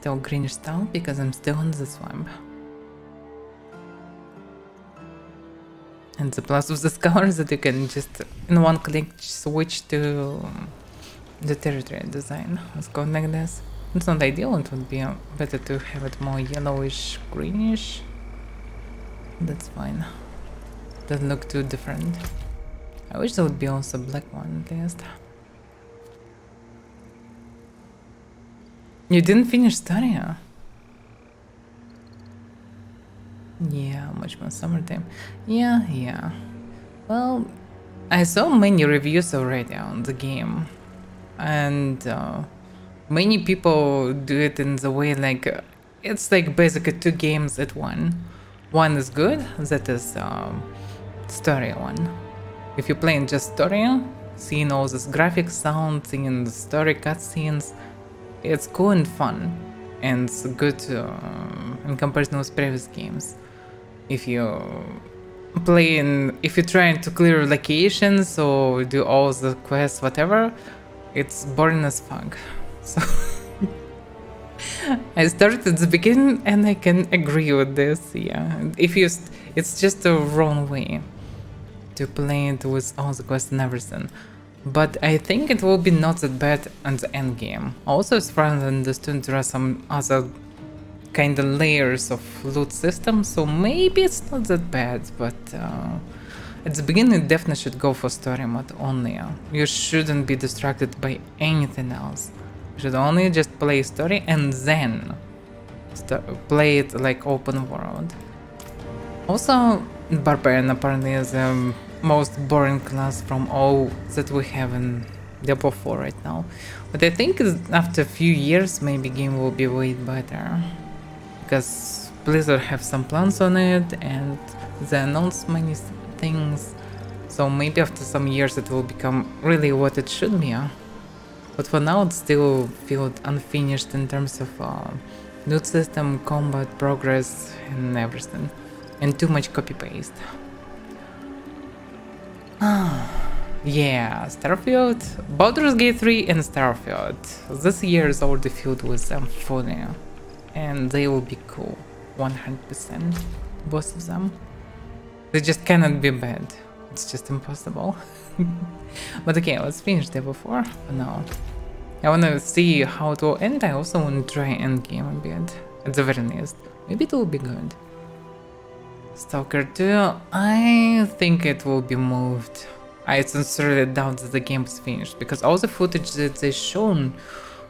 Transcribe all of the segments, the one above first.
Still greenish style because I'm still on the swamp. And the plus of this color is that you can just in one click switch to the territory design. Let's go like this. It's not ideal, it would be uh, better to have it more yellowish, greenish. That's fine. Doesn't look too different. I wish there would be also black one at least. You didn't finish Staria? Yeah, much more summertime. Yeah, yeah. Well, I saw many reviews already on the game. And uh, many people do it in the way like... It's like basically two games at one. One is good, that is um, story one. If you're playing just story, seeing all this graphic sound, seeing the story cutscenes, it's cool and fun. And good uh, in comparison with previous games. If you play in if you're trying to clear locations or do all the quests whatever it's boring as fuck. So I started at the beginning and I can agree with this yeah. If you it's just the wrong way to play it with all the quests and everything but I think it will be not that bad on the end game also as far as I understood there are some other kind of layers of loot system, so maybe it's not that bad, but uh, at the beginning definitely should go for story mode only. You shouldn't be distracted by anything else. You should only just play story and then play it like open world. Also, Barbarian apparently is the most boring class from all that we have in Diablo 4 right now. But I think after a few years maybe game will be way better. Because Blizzard have some plans on it and they announced many things. So maybe after some years it will become really what it should be but for now it still feels unfinished in terms of uh, loot system, combat, progress and everything. And too much copy-paste yeah, Starfield, Baldur's Gate 3 and Starfield. This year is already filled with um, them fully and they will be cool 100% both of them. They just cannot be bad. It's just impossible. But okay let's finish Diablo 4 for now. I wanna see how it will end. I also wanna try endgame a bit. At the very least. Maybe it will be good Stalker 2 I think it will be moved I sincerely doubt that the game is finished because all the footage that they shown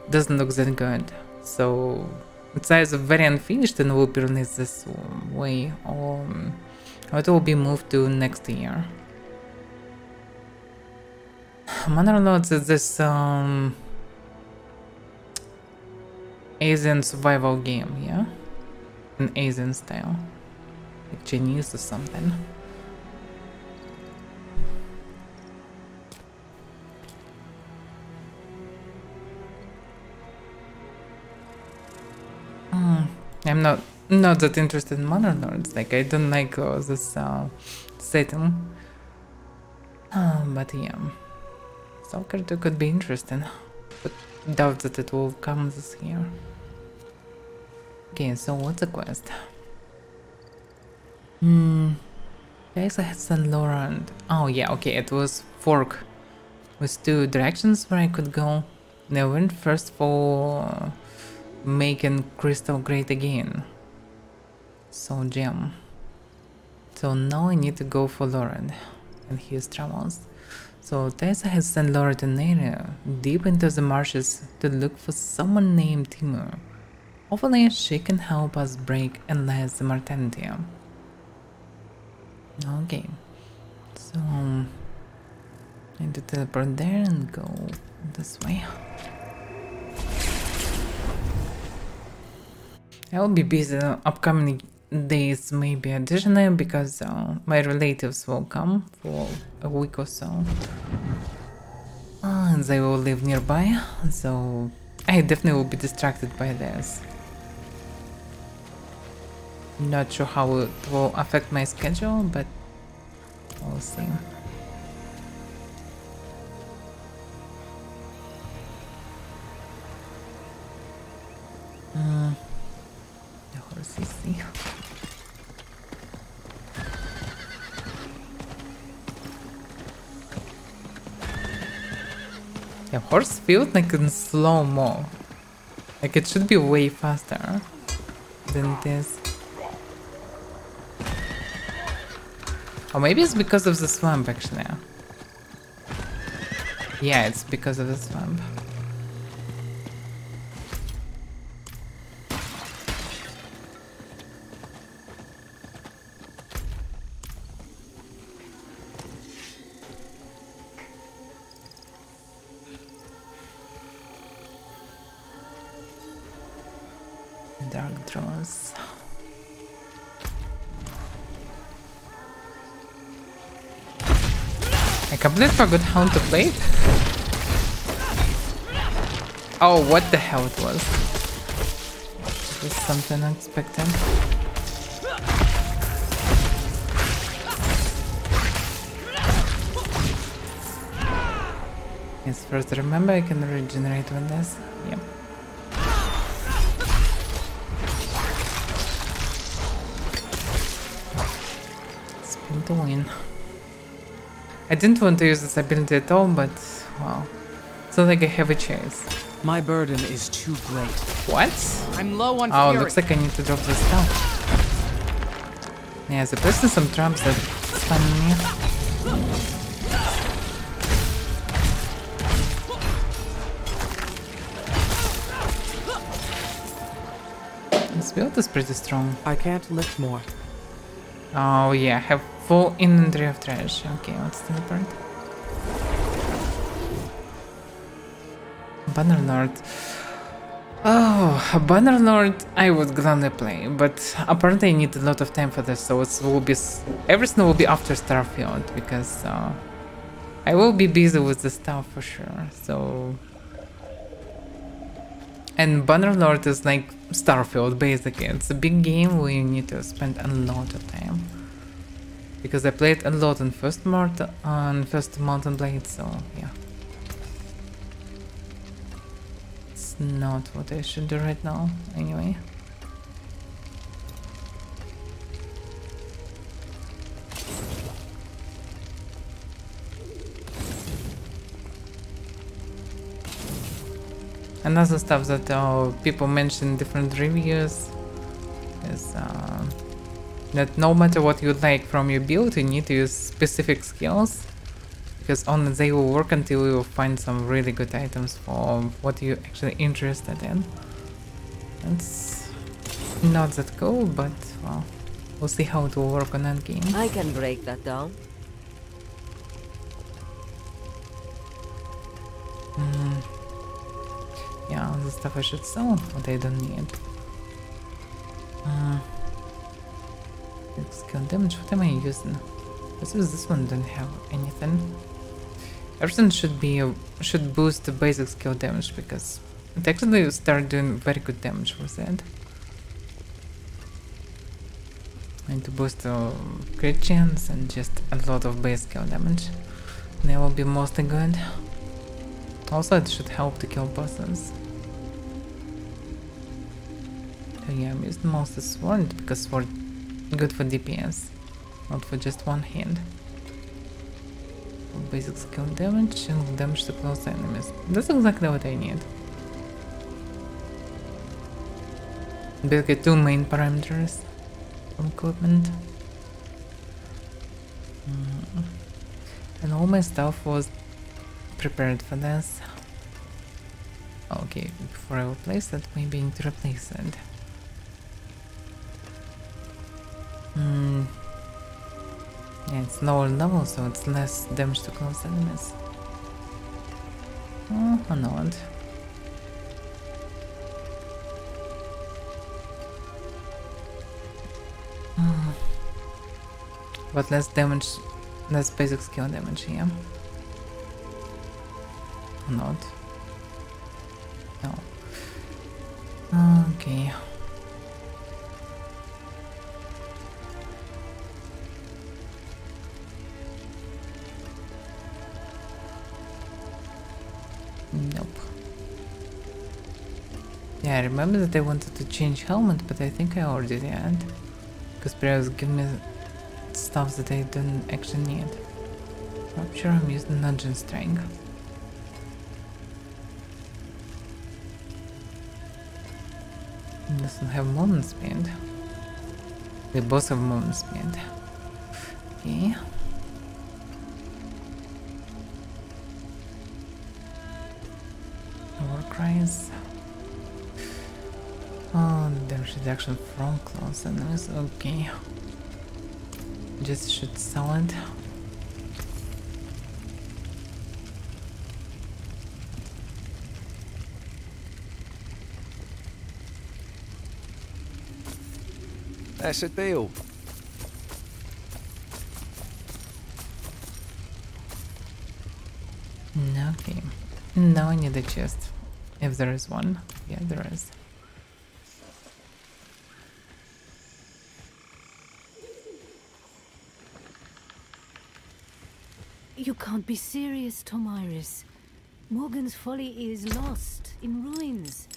doesn't look that good so it's either very unfinished and will be released this way or it will be moved to next year. Manor Lords is this um, Asian survival game, yeah? In Asian style. Like Chinese or something. Mm, I'm not not that interested in modern lords. Like I don't like this uh, setting. Uh, but yeah, Stalker 2 could be interesting, but doubt that it will come this year. Okay, so what's the quest? Hmm. I had St. Laurent. Oh yeah, okay, it was fork with two directions where I could go. And I went first for making crystal great again. So gem. So now I need to go for Lorath and his travels. So Taissa has sent Lorath an area deep into the marshes to look for someone named Timue. Hopefully she can help us break and last the mortality. Okay. So I need to teleport there and go this way. I will be busy the upcoming days, maybe additionally, because uh, my relatives will come for a week or so. And they will live nearby, so I definitely will be distracted by this. Not sure how it will affect my schedule, but we'll see. Uh, the horses see. Yeah, horse feels like in slow-mo. Like it should be way faster than this. Or maybe it's because of the swamp actually. Yeah, it's because of the swamp. Completely forgot how to play it. Oh, what the hell it was. Was something unexpected. Yes, first remember I can regenerate with this. Yep. Spin to win. I didn't want to use this ability at all, but wow. It's not like I have a choice. My burden is too great. What? I'm low on Oh, fury. looks like I need to drop this down. Yeah, there's there's some traps that stun me. This build is pretty strong. I can't lift more. Oh yeah, I have full inventory of trash. Okay, what's the part? Bannerlord. Oh, Bannerlord, I would gladly play, but apparently I need a lot of time for this, so it will be everything will be after Starfield because uh, I will be busy with the stuff for sure. So, and Bannerlord is like Starfield basically. It's a big game where you need to spend a lot of time because I played a lot on first mart on first Mount & Blade, so yeah. It's not what I should do right now, anyway. Another stuff that uh, people mention in different reviews is uh, that no matter what you like from your build, you need to use specific skills because only they will work until you find some really good items for what you're actually interested in. It's not that cool, but well, we'll see how it will work on that game. I can break that down. Mm. Yeah, the stuff I should sell, what I don't need. Uh, skill damage, what am I using? This is this one don't have anything. Everything should be should boost the basic skill damage because it actually start doing very good damage with that. And to boost the crit chance and just a lot of base skill damage. They will be mostly good. Also, it should help to kill bosses. Yeah, I'm using mostly sword because sword good for DPS, not for just one hand. Basic skill damage and damage to close enemies. That's exactly what I need. Basically two main parameters from equipment. Mm. And all my stuff was prepared for this. Okay, before I replace that, maybe I need to replace it. Hmm. Yeah, it's lower level, so it's less damage to close enemies. Oh, or not. But less damage, less basic skill damage, yeah. Not. No. Okay. Nope. Yeah, I remember that I wanted to change helmet, but I think I already did. Because Prius give me stuff that I don't actually need. Sure I'm using Nudge and Strength. Doesn't have movement speed. They both have movement speed. Okay. War cries. Oh, damage reduction from close enemies. Okay. Just should sell That's a deal. Okay. Now I need a chest. If there is one. Yeah, there is. You can't be serious, Tomiris. Morgan's folly is lost, in ruins.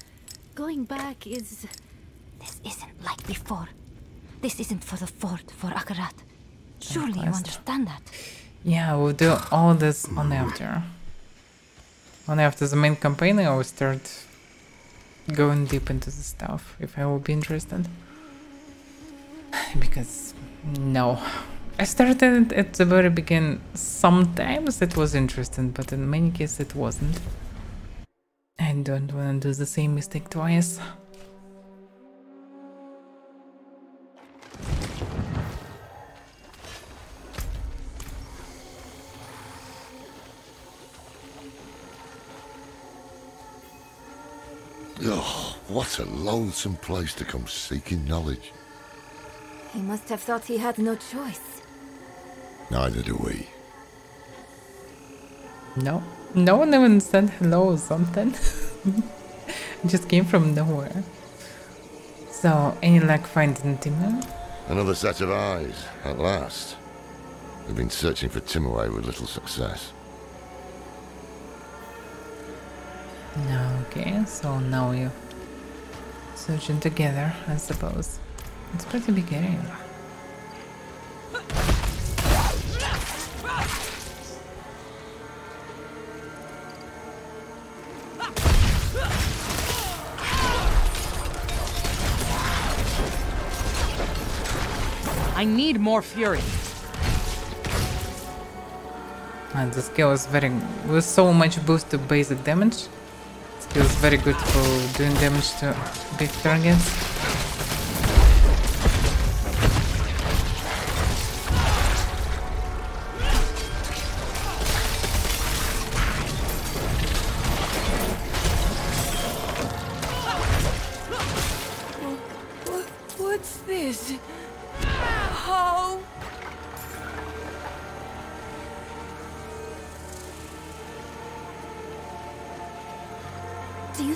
Going back is... This isn't like before. This isn't for the fort, for Akarat. Surely you understand that. Yeah, we'll do all this on after. On after the main campaign, I will start going deep into the stuff if I will be interested. Because no, I started at the very beginning. Sometimes it was interesting, but in many cases it wasn't. I don't want to do the same mistake twice. Oh, what a loathsome place to come seeking knowledge. He must have thought he had no choice. Neither do we. No, no one even said hello or something. Just came from nowhere. So, any luck finding Timue? Another set of eyes, at last. We've been searching for Timue with little success. Okay, so now we're searching together, I suppose. It's pretty big area. I need more fury. Ah, and the skill is very with so much boost to basic damage. Is very good for doing damage to big targets.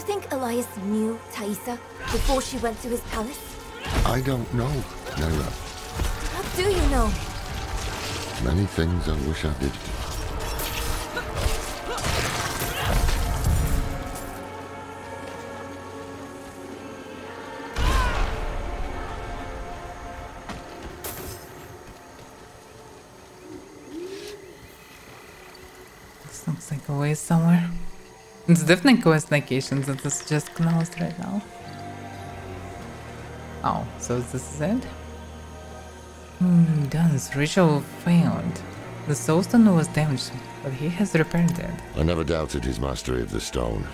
Think Elias knew Taissa before she went to his palace? I don't know, Nera. What do you know? Many things I wish I did. Definitely quest locations, it is just closed right now. Oh, so this is it? Hmm, dance, ritual failed. The soulstone was damaged, but he has repaired it. I never doubted his mastery of the stone.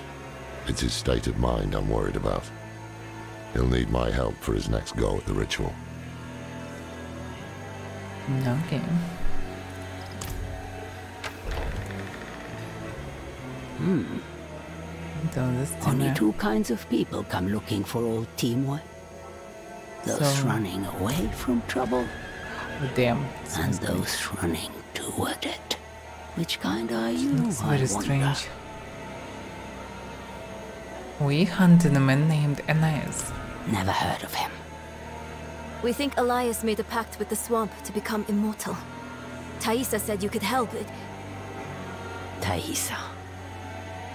It's his state of mind I'm worried about. He'll need my help for his next go at the ritual. Okay. Hmm. So this Only two kinds of people come looking for old Timue. Those So- running away from trouble, damn. and Sounds like- those running toward it. Which kind are you, Looks I very wonder? strange. We hunted a man named Anais. Never heard of him. We think Elias made a pact with the swamp to become immortal. Taissa said you could help it. Taissa.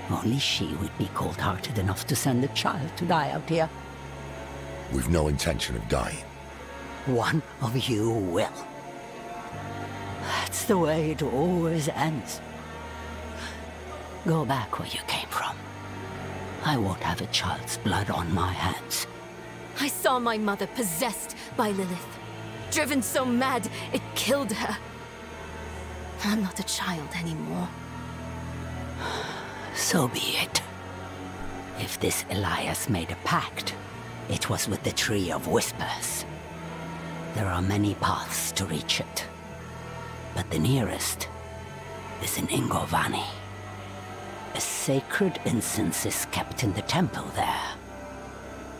Only she would be cold-hearted enough to send a child to die out here. We've no intention of dying. One of you will. That's the way it always ends. Go back where you came from. I won't have a child's blood on my hands. I saw my mother possessed by Lilith. Driven so mad, it killed her. I'm not a child anymore. So be it. If this Elias made a pact, it was with the Tree of Whispers. There are many paths to reach it. But the nearest is in Ingovani. A sacred incense is kept in the temple there.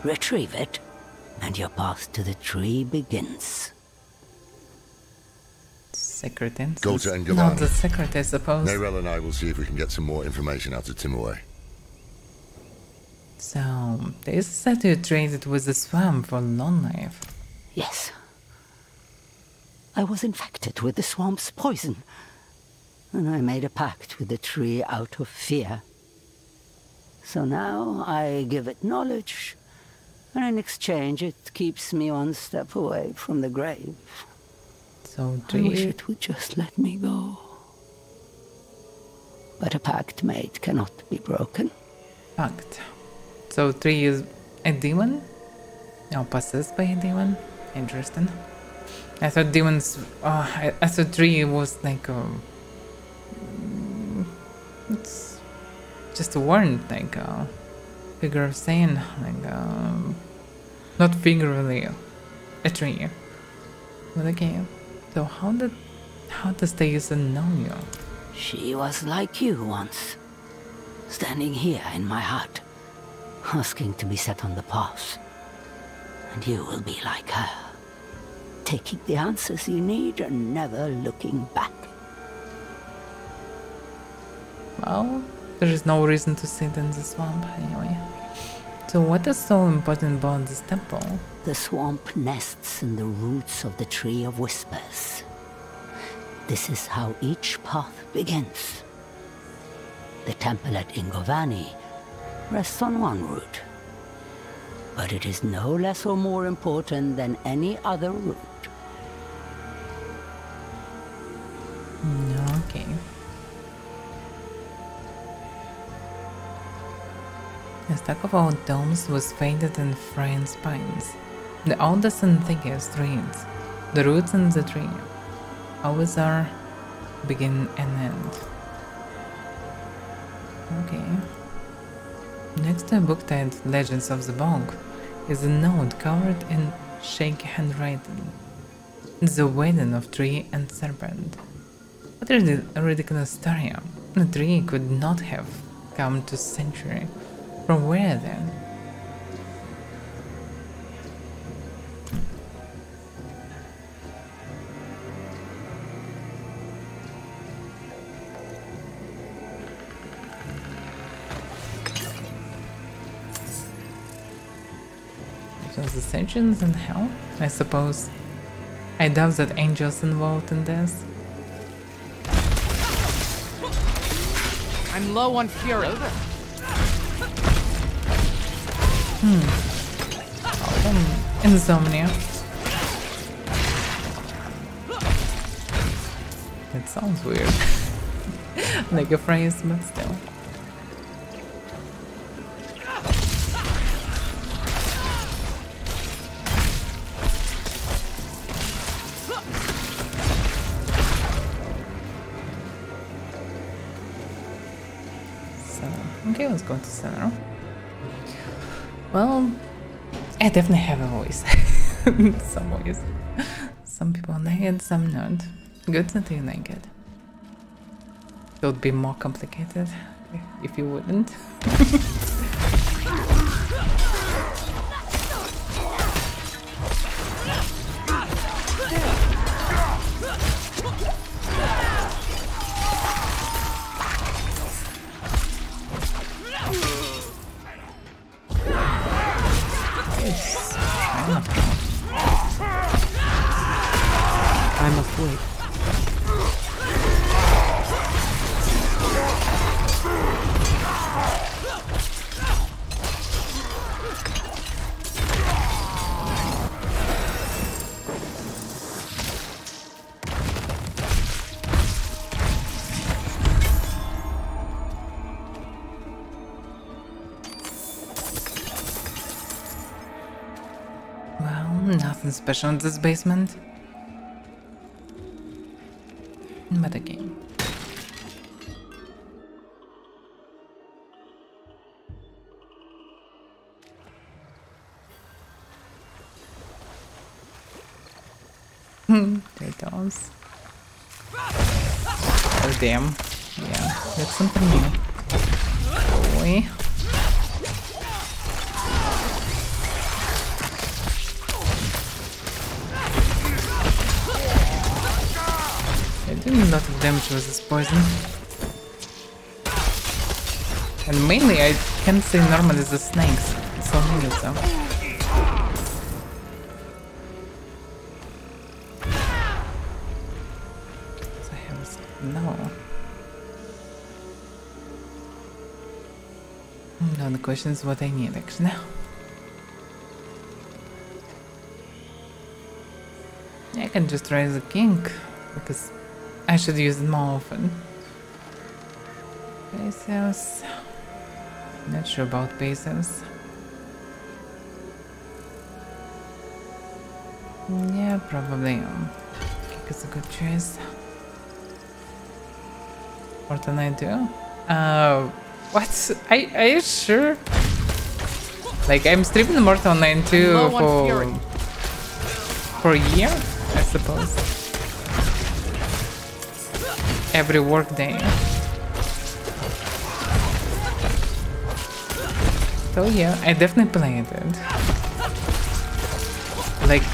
Retrieve it, and your path to the tree begins. Secret instance. Go to Ingovani. Not the secret, I suppose. Neyrelle and I will see if we can get some more information out of Timue. So, they said you traded with the swamp for long life. Yes. I was infected with the swamp's poison, and I made a pact with the tree out of fear. So now I give it knowledge, and in exchange it keeps me one step away from the grave. So, I wish it would just let me go. But a pact made cannot be broken. Pact. So, tree is a demon? Or possessed by a demon? Interesting. I thought demons. Oh, I, I thought tree was like a. mm, It's just a word, like a figure of saying, like um, not figuratively, a tree. But okay. So how did how does Taissa know you? She was like you once, standing here in my hut, asking to be set on the path. And you will be like her, taking the answers you need and never looking back. Well, there is no reason to sit in the swamp anyway. So what is so important about this temple? The swamp nests in the roots of the Tree of Whispers. This is how each path begins. The temple at Ingovani rests on one route. But it is no less or more important than any other route. Mm, Okay. A stack of old domes was faded and frail spines. The oldest and thickest reeds, the roots in the tree, always are begin and end. Okay. Next to a book titled Legends of the Bog is a note covered in shaky handwriting. The wedding of tree and serpent. What a ridiculous story. The tree could not have come to century. From where then? Sentience in hell? I suppose. I doubt that angels involved in this. I'm low on fury. Hmm. Insomnia. It sounds weird. like a phrase, but still. Center. Okay, let's go to center. Well, I definitely have a voice. some voice. Some people it, some not. Good that you like it. It would be more complicated if you wouldn't. I must wait. Well, nothing special in this basement. Can't say normally the snakes. So many of them. No. Now the question is what I need actually. I can just raise a king because I should use it more often. Pesos. Not sure about pesos. Yeah, probably. Kick is a good choice. What can I do. Uh, what? I are you sure? Like I'm streaming Mortal Online 2 Low on fury. for for a year, I suppose. Every work So yeah, I definitely played it. Like,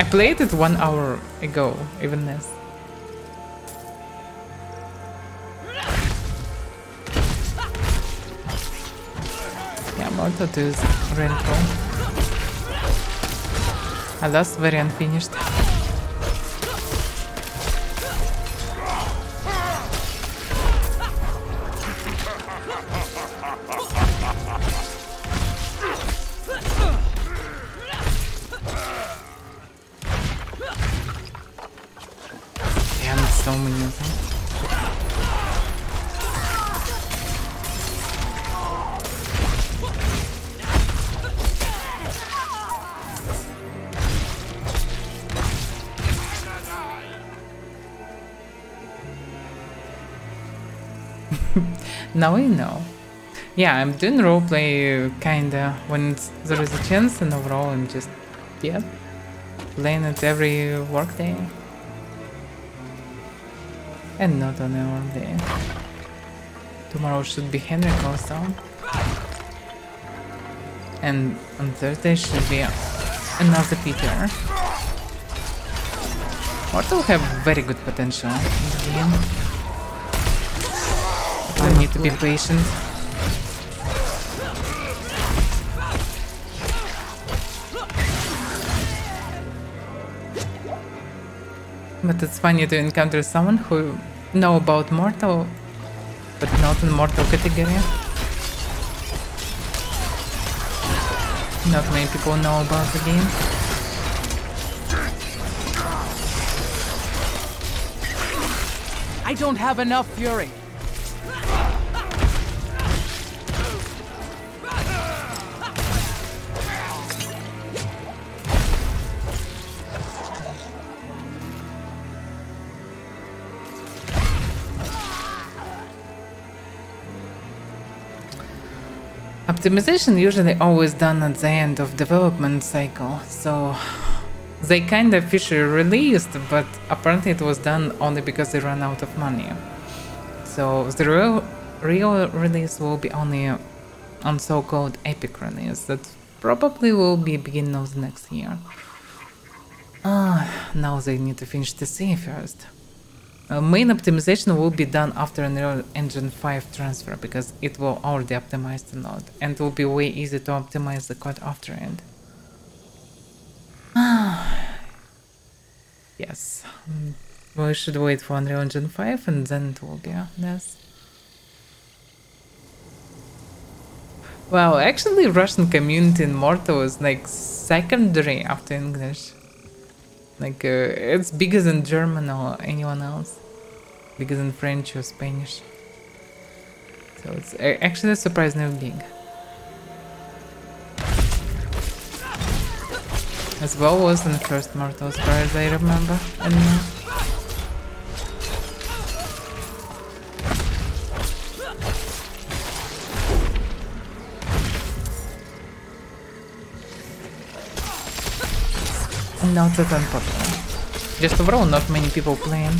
I played it one hour ago, even less. Yeah, Mortal 2 is really cool. A ah, last very unfinished. Now I know. Yeah, I'm doing roleplay kinda when there is a chance, and overall I'm just, yeah, playing it every workday. And not on a workday. Tomorrow should be Henrik also. And on Thursday should be another Peter. Mortal have very good potential in the game. I need to be patient. But it's funny to encounter someone who know about Mortal, but not in Mortal category. Not many people know about the game. I don't have enough fury. Optimization usually always done at the end of development cycle, so they kind of officially released, but apparently it was done only because they ran out of money. So the real, real release will be only on so-called epic release that probably will be beginning of the next year. Ah, now they need to finish the C first. Uh, main optimization will be done after Unreal Engine 5 transfer because it will already optimize the node and it will be way easier to optimize the code after it. yes, we should wait for Unreal Engine 5 and then it will be uh, less. Well, actually Russian community in Mortal is like secondary after English. Like, uh, it's bigger than German or anyone else. Bigger than French or Spanish. So it's actually surprisingly big. As well was in the first Mortal Spires, I remember. And uh, not that unpopular. Just overall, not many people playing.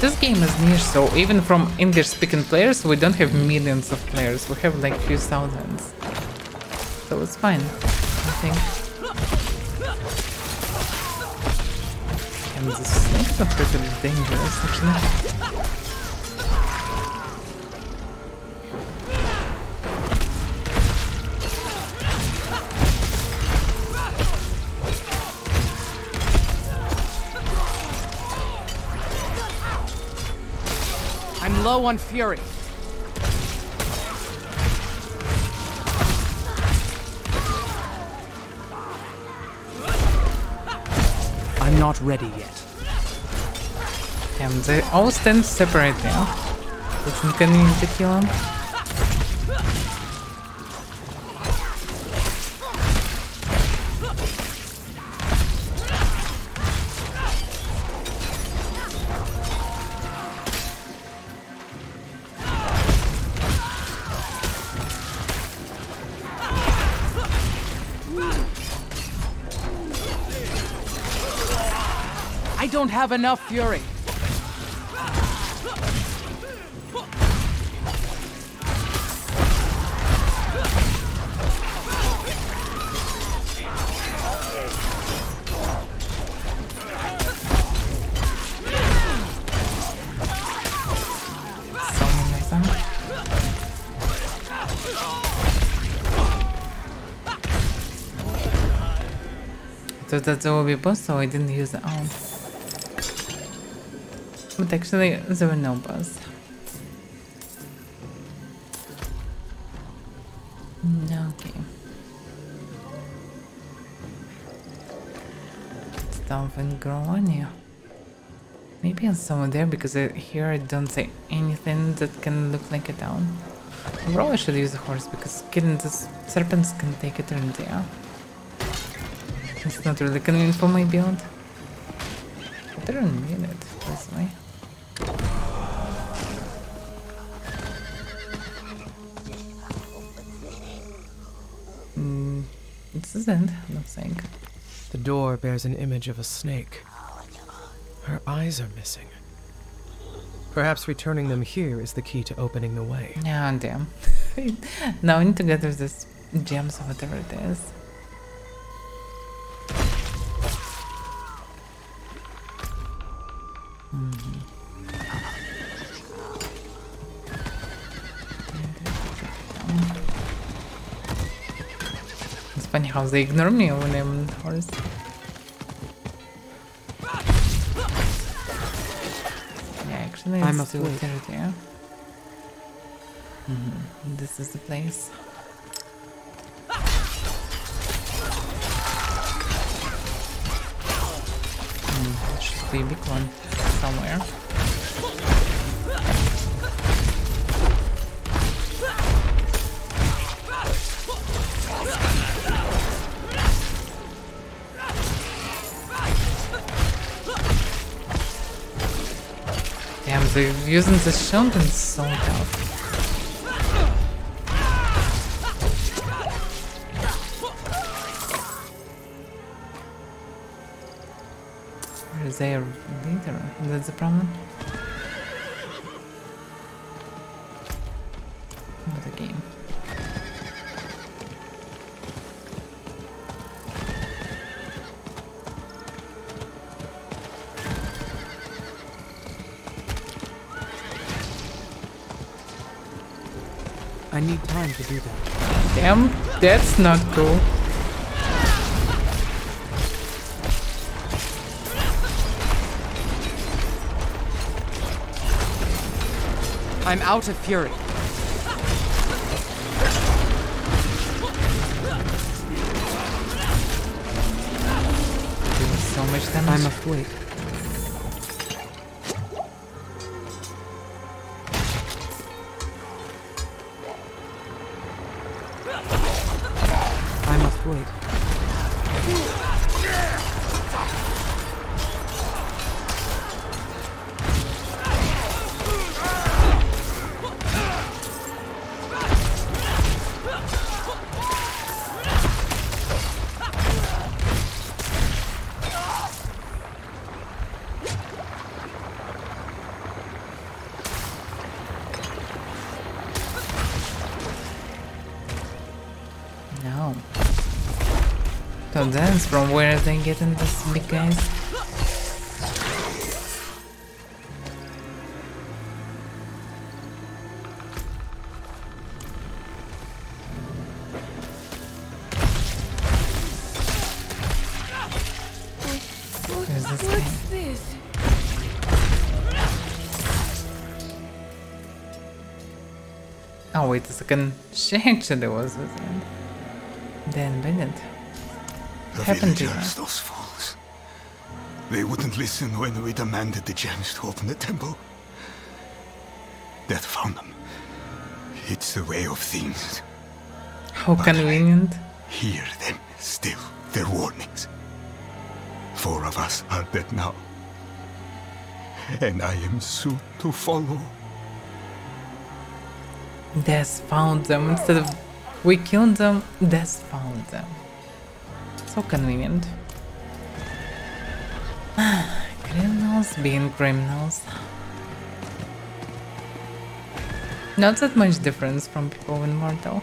This game is niche, so even from English-speaking players, we don't have millions of players. We have like few thousands. So it's fine, think. And the snakes are pretty dangerous, actually. I'm low on fury. Not ready yet. Damn, they all stand separate now. It's inconvenient to kill them. Have enough fury. So many of them. That there will be boss, so I didn't use the arm. But actually, there were no. Mm, Okay. Something grow on you. Maybe I'm somewhere there because I, here I don't see anything that can look like a town. I should use a horse because these serpents can take a turn there. It's not really convenient for my build. But like. The door bears an image of a snake. Her eyes are missing. Perhaps returning them here is the key to opening the way. Yeah, damn. now I need to gather this gems or whatever it is. It's funny how they ignore me when I'm horse. Yeah, actually, I'm still afraid. territory. Mhm, This is the place. Hmm, should be a big one somewhere. Using the shield and so tough. Where is their leader? That's the problem. need time to do that. Damn, that's not cool. I'm out of fury. so much damage. I'm afraid. So that's from where they getting this big guys? Oh wait a second. She actually was with him. Then Bennett. The happened to her? those fools. They wouldn't listen when we demanded the gems to open the temple. Death found them. It's the way of things. How convenient. Hear them still, their warnings. Four of us are dead now. And I am soon to follow. Death found them instead of we killed them. Death found them. So convenient. criminals being criminals. Not that much difference from people in Mortal.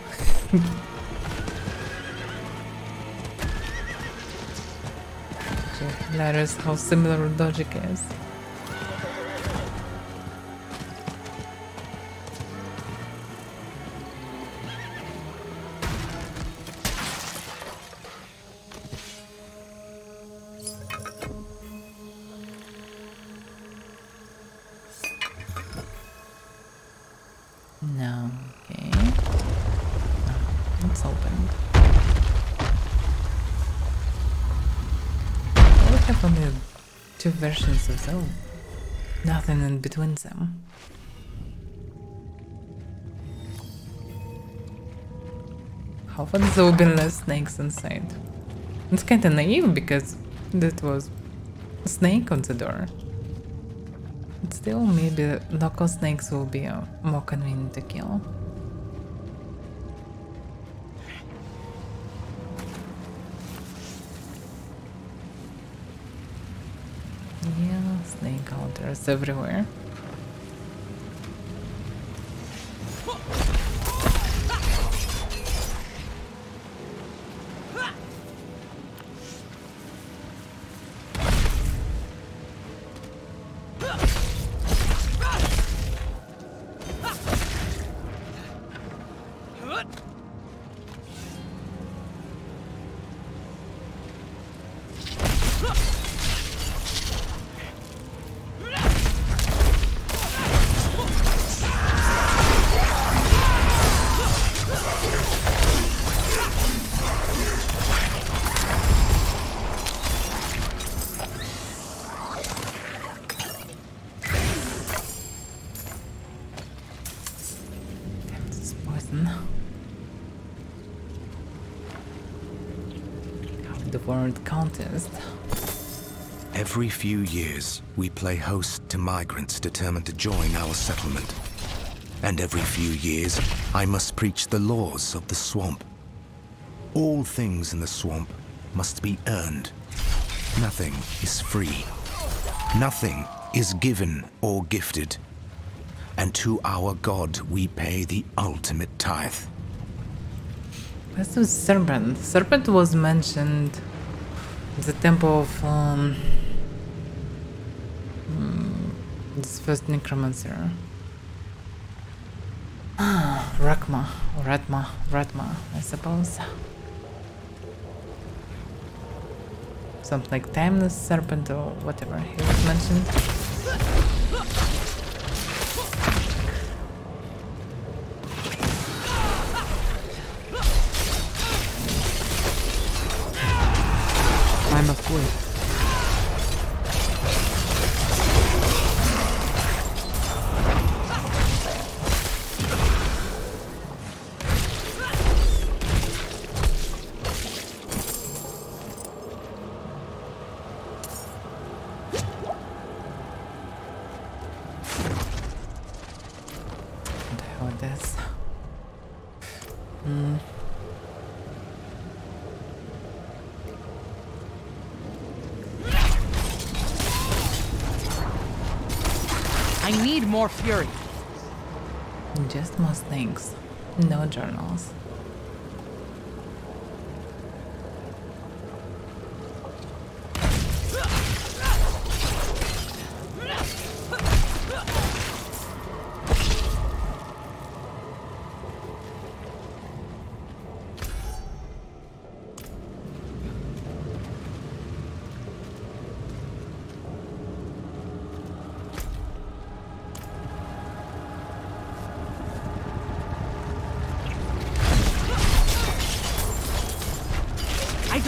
Hilarious how similar logic is. Zoe. Nothing in between them. How about there will be less snakes inside? It's kinda naive because that was a snake on the door. But still, maybe local snakes will be uh, more convenient to kill. Yeah, snake altars everywhere. Every few years, we play host to migrants determined to join our settlement. And every few years, I must preach the laws of the swamp. All things in the swamp must be earned. Nothing is free. Nothing is given or gifted. And to our God we pay the ultimate tithe. Where's the serpent? Serpent was mentioned the temple of um, this first necromancer. Ah, Rakma, or Ratma, Ratma, I suppose. Something like timeless serpent or whatever he was mentioned.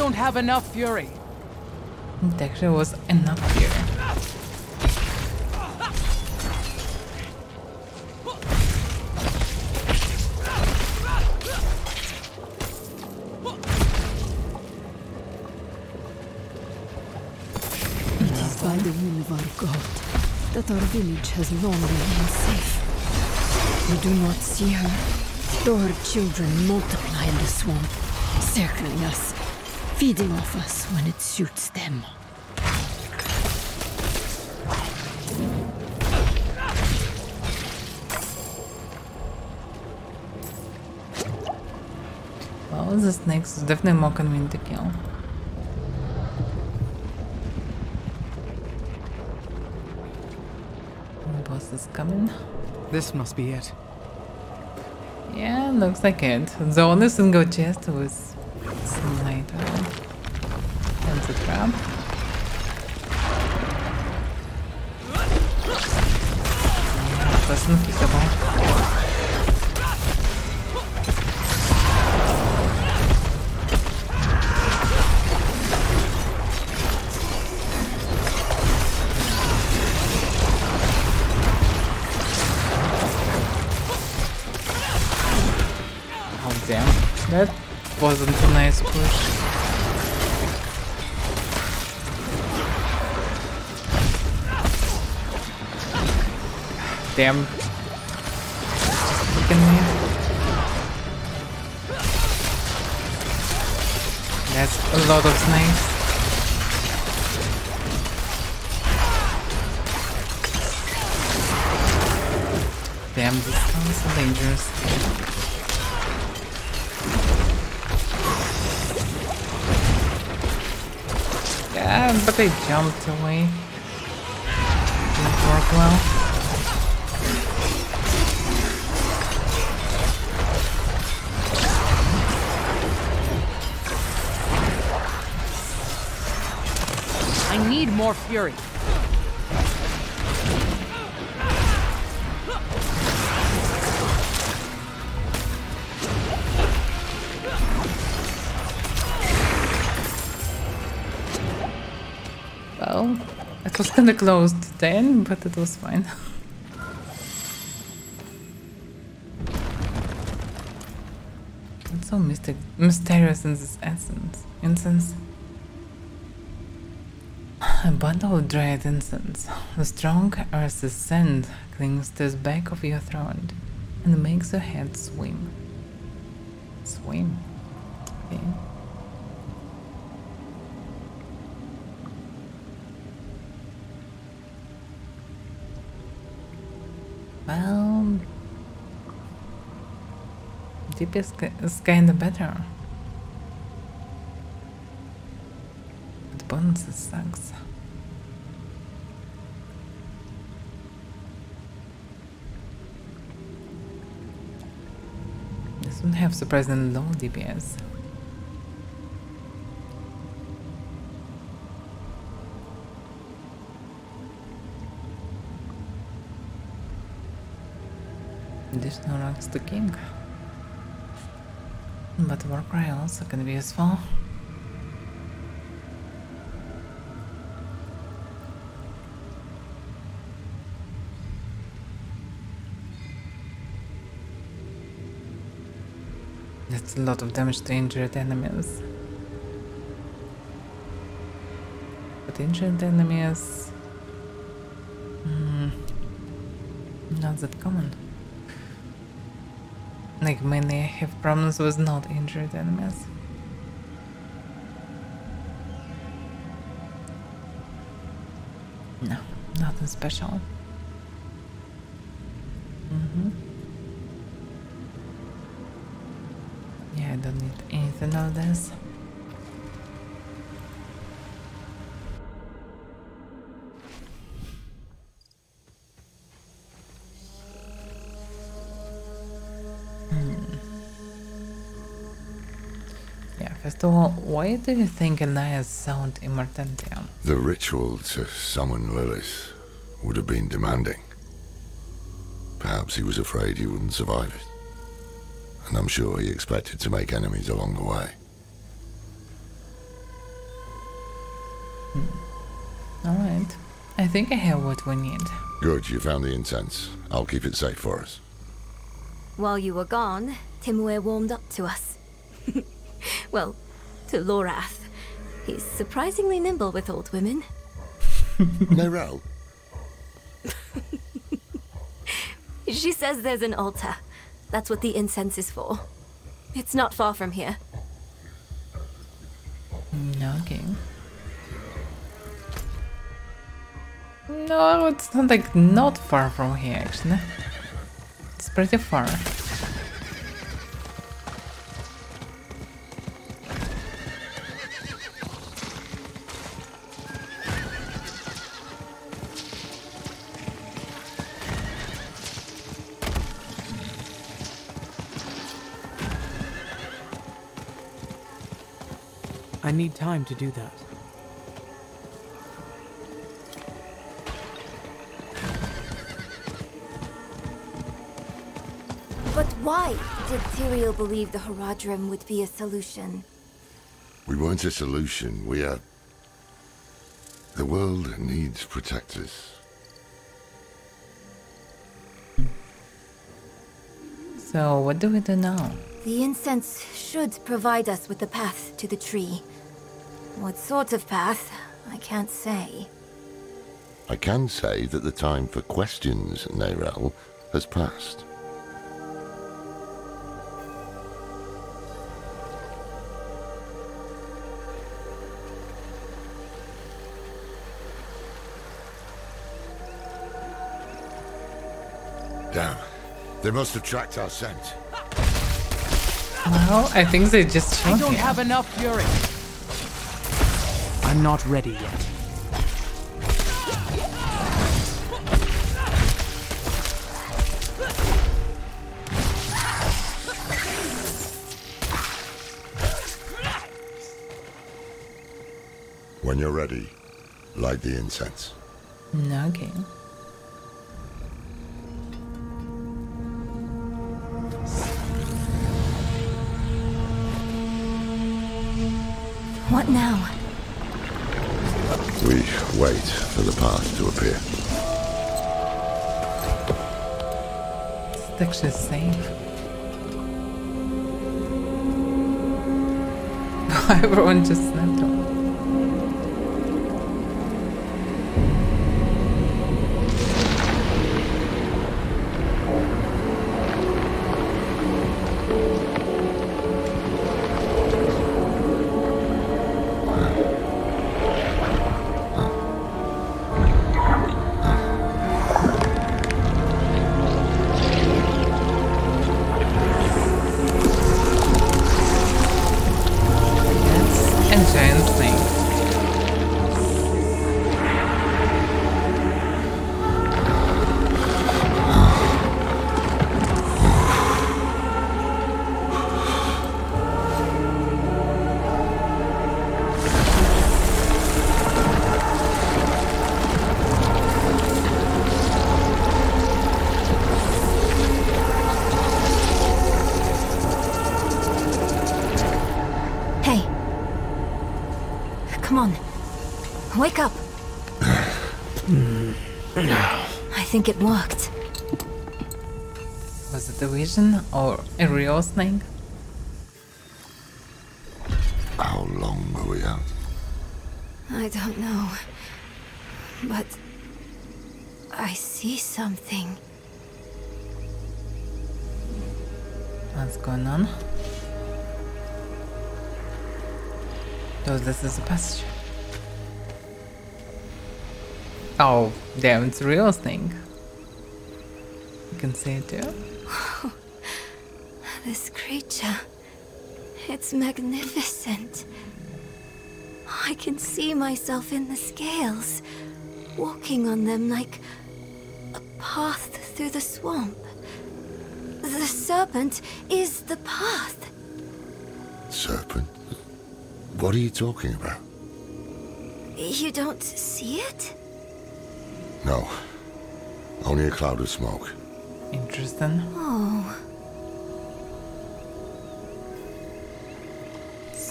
Don't have enough fury. It actually was enough fury. It is by the will of our god that our village has long remained safe. We do not see her, though her children multiply in the swamp, circling us, feeding off us when it suits them. Well, the snakes is definitely more convenient to kill. The boss is coming. This must be it. Yeah, looks like it. The only single chest was Damn. That's a lot of snakes. Damn, this sounds so dangerous. Yeah, but they jumped away. Fury. Well, it was kinda close to 10, but it was fine. it's so mystic, mysterious in this essence, incense. Bundle of dried incense. The strong earth's scent clings to the back of your throat and makes your head swim. Swim. Okay. Well, deep is, is kinda better. But bones sucks. One have surprisingly low DPS. Additional rocks to king. But Warcry also can be useful. A lot of damage to injured enemies. But injured enemies... Hmm, not that common. like many have problems with not injured enemies. No, nothing special. Yeah, first of all, why do you think Elias sound immortality? The ritual to summon Lilith would have been demanding. Perhaps he was afraid he wouldn't survive it. And I'm sure he expected to make enemies along the way. Hmm. Alright. I think I have what we need. Good, you found the incense. I'll keep it safe for us. While you were gone, Timue warmed up to us. well, to Lorath. He's surprisingly nimble with old women. Neyrelle? She says there's an altar. That's what the incense is for. It's not far from here. Okay. No, it's not like not far from here actually. It's pretty far. Need time to do that. But why did Tyrael believe the Horadrim would be a solution? We weren't a solution. We are... The world needs protectors. So what do we do now? The incense should provide us with the path to the tree. What sort of path, I can't say. I can say that the time for questions, Neyrelle, has passed. Damn. They must have tracked our scent. Well, I think they just I don't me. have enough fury. I'm not ready yet. When you're ready, light the incense. Okay. What now? We wait for the path to appear. It's actually safe. Everyone just snapped off. Vision or a real snake? How long were we out? I don't know. But I see something. What's going on? Oh, this is a passage. Oh, damn, it's a real thing. You can see it too. It's magnificent. I can see myself in the scales, walking on them like a path through the swamp. The serpent is the path. Serpent? What are you talking about? You don't see it? No. Only a cloud of smoke. Interesting. Oh.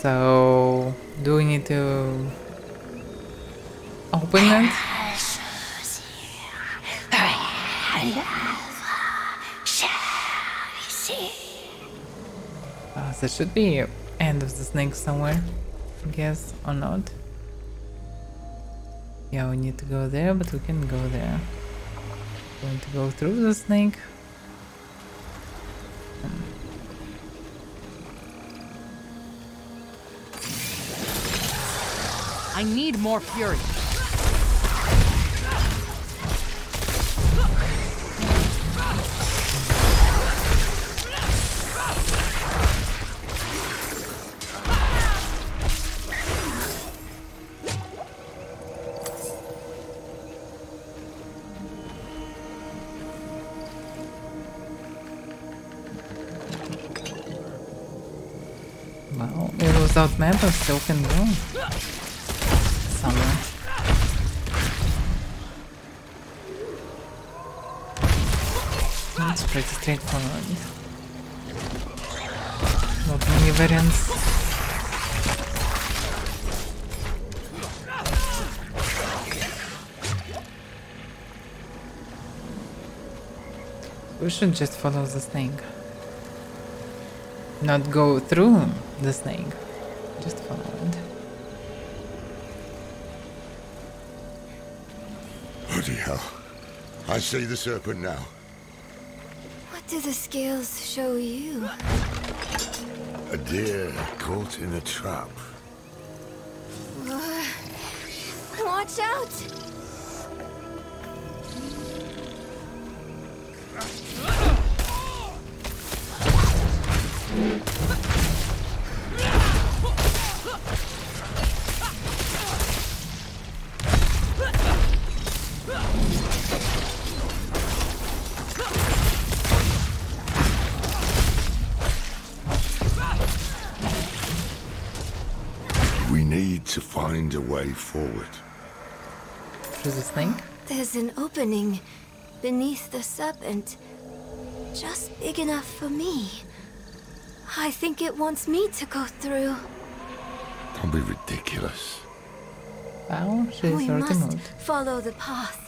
So, do we need to open it? Uh, there should be end of the snake somewhere, I guess, or not. Yeah, we need to go there, but we can go there. Going to go through the snake. I need more fury. Well, it was out map, but still can go. Pretty straightforward. Not many variants. We should just follow the snake. Not go through the snake. Just follow it. Bloody hell. I see the serpent now. Do the scales show you? A deer caught in a trap. Uh, watch out! A way forward. Through the snake? There's an opening beneath the serpent. Just big enough for me. I think it wants me to go through. Don't be ridiculous. Well, she's we must moved. follow the path.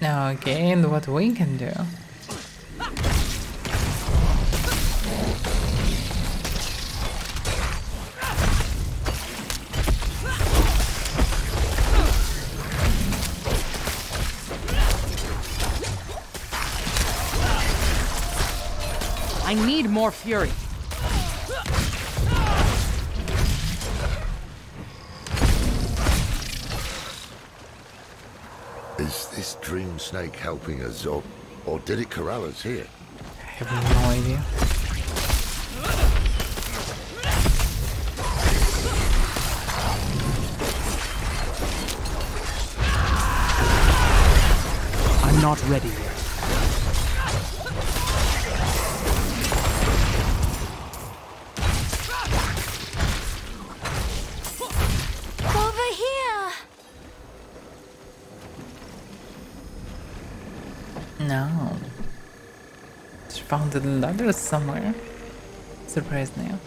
Now okay, and what we can do? More fury. Is this dream snake helping us, or, or did it corral us here? I have no idea. Found the ladder somewhere. Surprised now.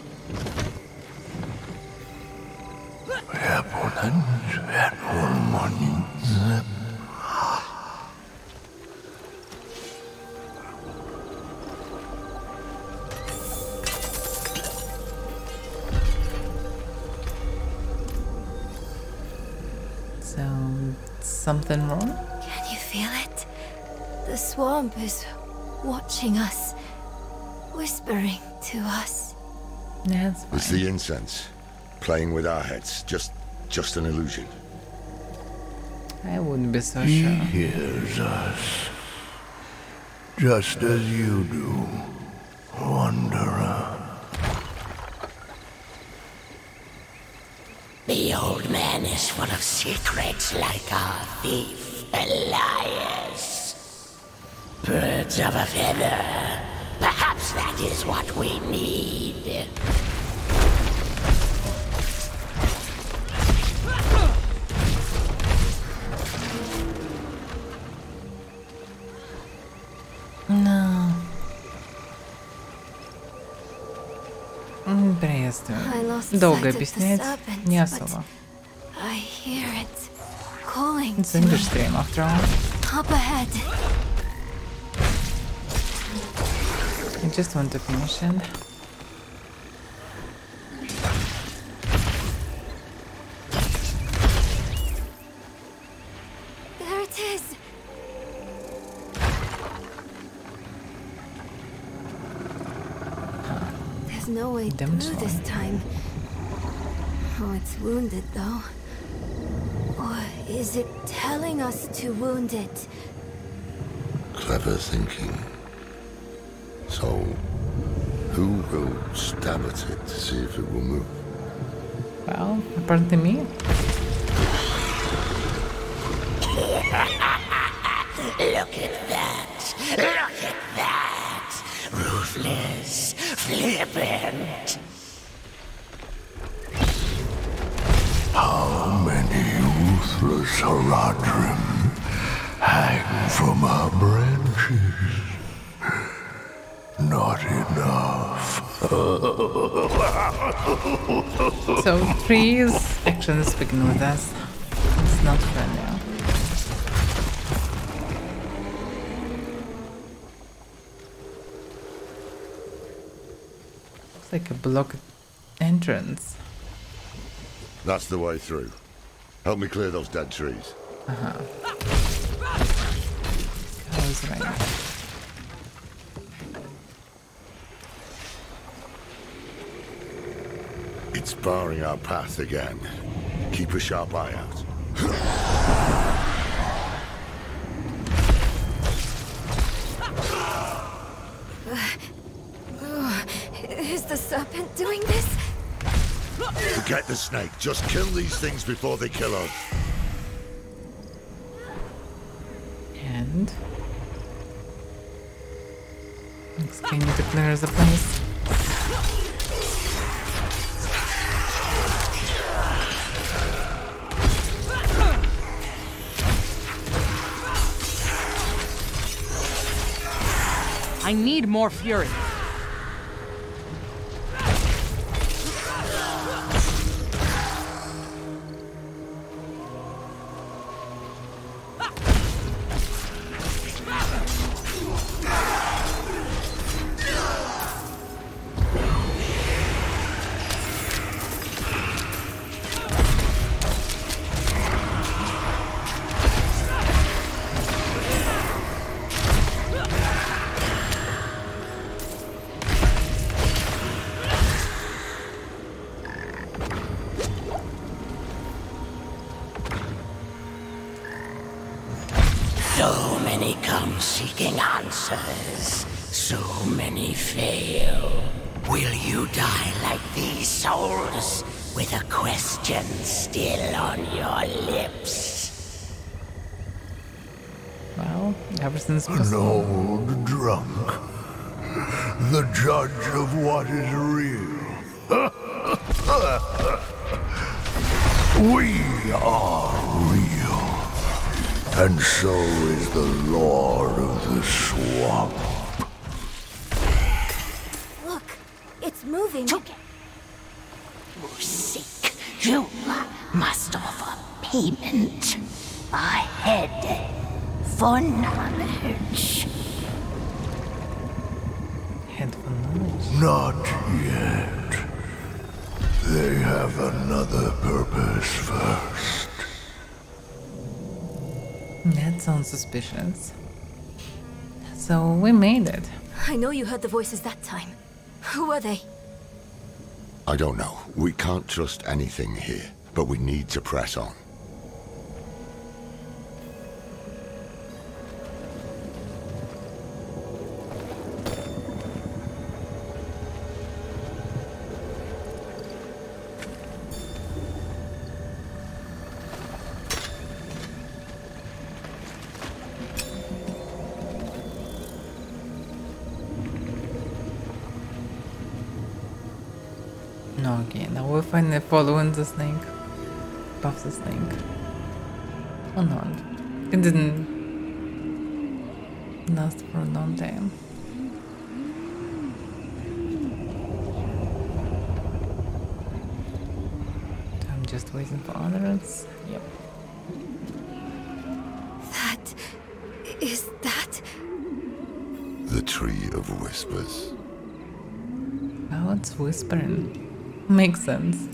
So, something wrong? Can you feel it? The swamp is watching us, whispering to us. That's It's the incense. Playing with our heads. Just just an illusion. I wouldn't be so He sure. hears us, just as you do, Wanderer. The old man is full of secrets like our thief, Elias. Birds of a feather. That is what we need. No. Приветствую. Долго объяснять не особо. It's English stream after all. Up ahead. Just want to finish it. There it is. There's no way Damn through this time. Oh, it's wounded though. Or is it telling us to wound it? Clever thinking. So, who will stab at it to see if it will move? Well, apparently me. Look at that. Look at that. Ruthless, flippant. How many ruthless Horadrim hang from our branches? So three is actually speaking with us. It's not friendly. Looks like a blocked entrance. That's the way through. Help me clear those dead trees. Uh-huh. I right. It's barring our path again. Keep a sharp eye out. Is the serpent doing this? Forget the snake. Just kill these things before they kill us. And next we need to clear the place. More fury. Suspicious. So we made it. I know you heard the voices that time. Who were they? I don't know. We can't trust anything here, but we need to press on. No, okay, now we're finally following the snake. Above the snake. Oh no, it didn't last for a long time. I'm just waiting for others. Yep. That. Is that. The Tree of Whispers. Oh, it's whispering. Makes sense.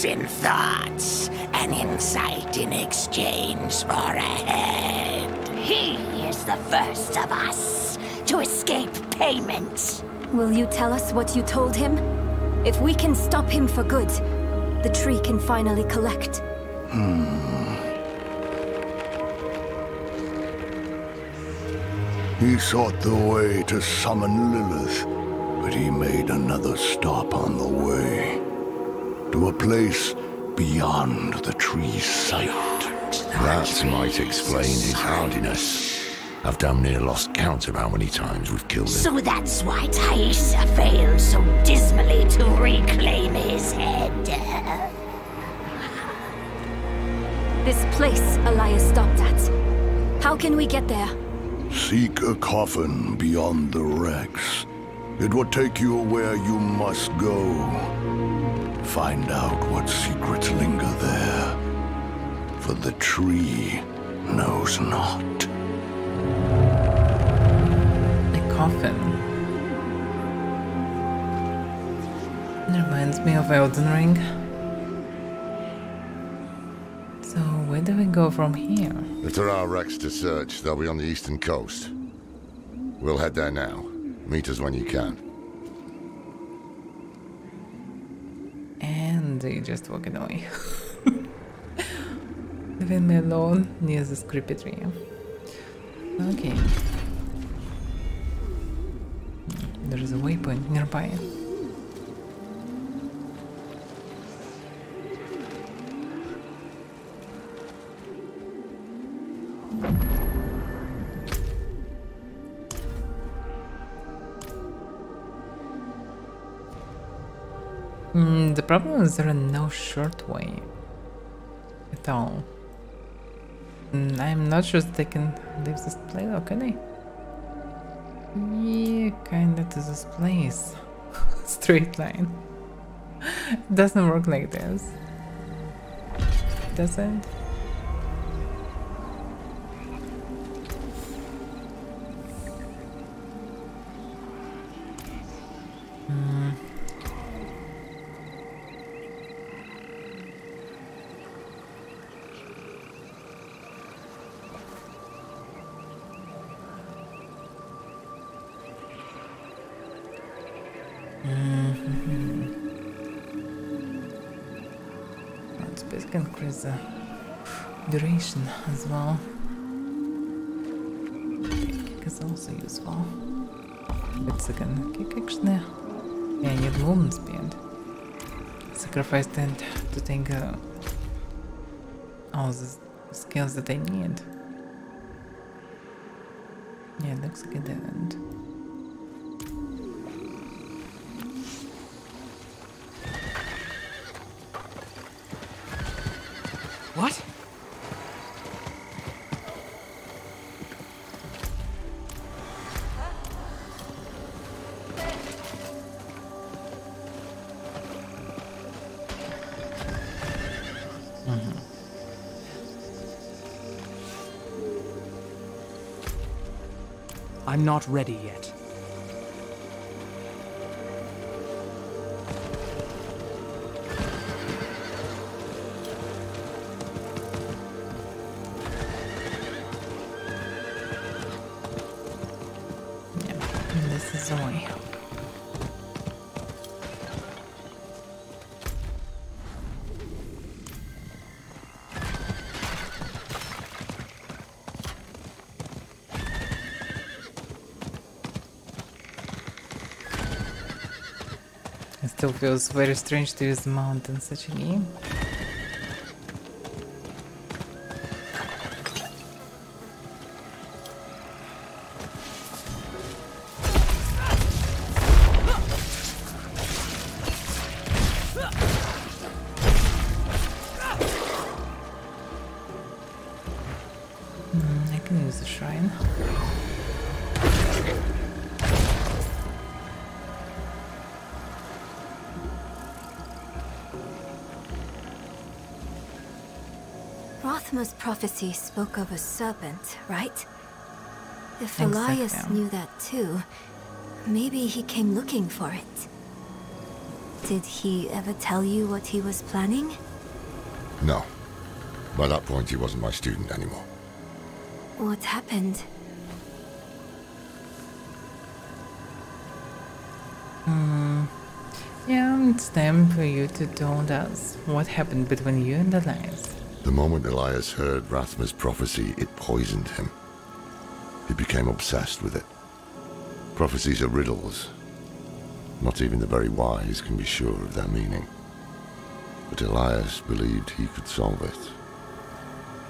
Deals in thoughts and insight in exchange for a head. He is the first of us to escape payment. Will you tell us what you told him? If we can stop him for good, the tree can finally collect. Hmm. He sought the way to summon Lilith, but he made another stop on the way. To a place beyond the tree's sight. That might explain his hardiness. I've damn near lost count of how many times we've killed him. So that's why Taissa failed so dismally to reclaim his head. This place Elias stopped at. How can we get there? Seek a coffin beyond the wrecks. It will take you where you must go. Find out what secrets linger there. For the tree knows not. A coffin. It reminds me of Elden Ring. So where do we go from here? If there are wrecks to search, they'll be on the eastern coast. We'll head there now. Meet us when you can. And they just walking away. Leaving me alone near this creepy tree. Okay. There is a waypoint nearby. The problem is there are no short way at all. Mm, I'm not sure they can leave this place, or can they? Yeah, kinda to this place. Straight line. Doesn't work like this. Does it? Duration as well. Is also useful. Wait a second, kick actually. Yeah, I need movement speed. Sacrifice that to take uh, all the skills that I need. Yeah, it looks like it didn't. I'm not ready yet. Feels very strange to use mount such a. prophecy spoke of a serpent, right? If Exactly. Elias knew that too, maybe he came looking for it. Did he ever tell you what he was planning? No. By that point, he wasn't my student anymore. What happened? Hmm. Yeah, it's time for you to tell us what happened between you and the Elias. The moment Elias heard Rathma's prophecy, it poisoned him. He became obsessed with it. Prophecies are riddles. Not even the very wise can be sure of their meaning. But Elias believed he could solve it.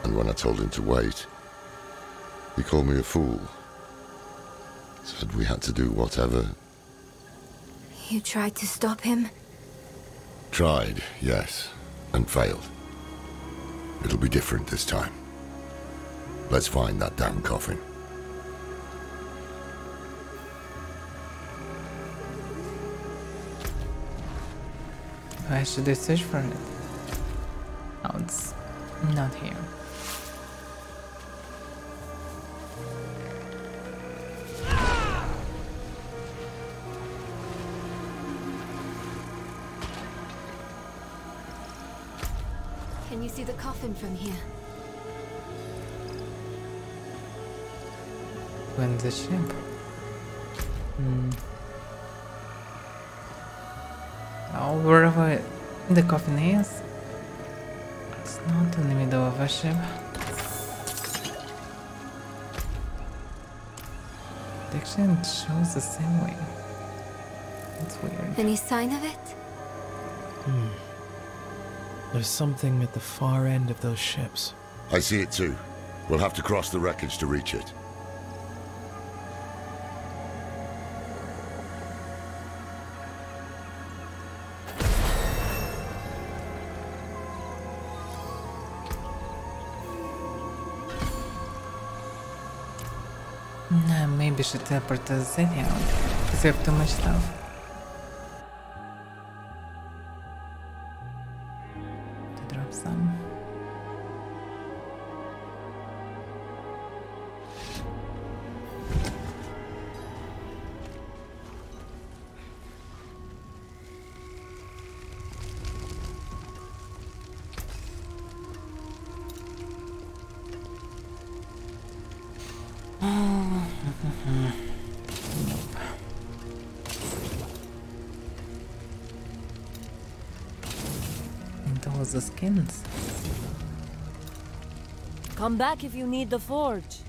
And when I told him to wait, he called me a fool. Said we had to do whatever. You tried to stop him? Tried, yes, and failed. It'll be different this time. Let's find that damn coffin. Why should I search for it? Oh, it's not here. Coffin from here? When the ship? Hmm. Oh, wherever the coffin is, it's not in the middle of a ship. It actually shows the same way. That's weird. Any sign of it? Hmm. There's something at the far end of those ships. I see it too. We'll have to cross the wreckage to reach it. Nah, maybe should teleport to Zenia. Because we have too much stuff. Back if you need the forge.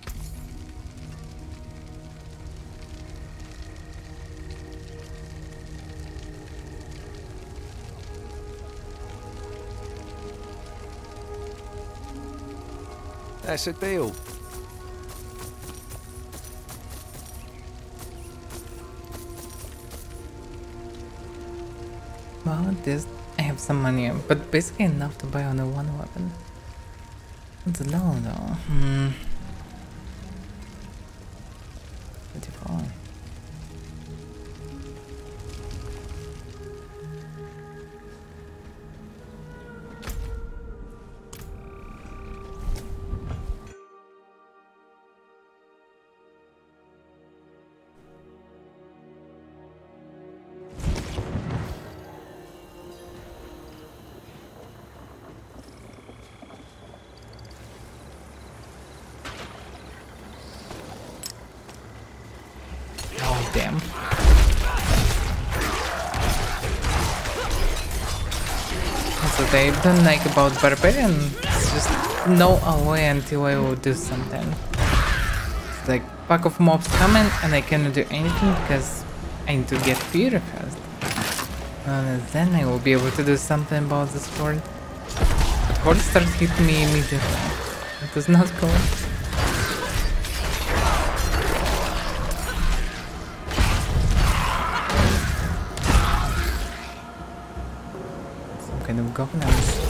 That's a deal. Well, this I have some money, but basically enough to buy only one weapon. It's low though. Hmm. 24. Damn. What I don't like about Barbarian. It's just no away until I will do something. It's like pack of mobs coming and I cannot do anything because I need to get Fury first. And then I will be able to do something about this sword. But Horde starts hitting me immediately. It is not cool. Governance.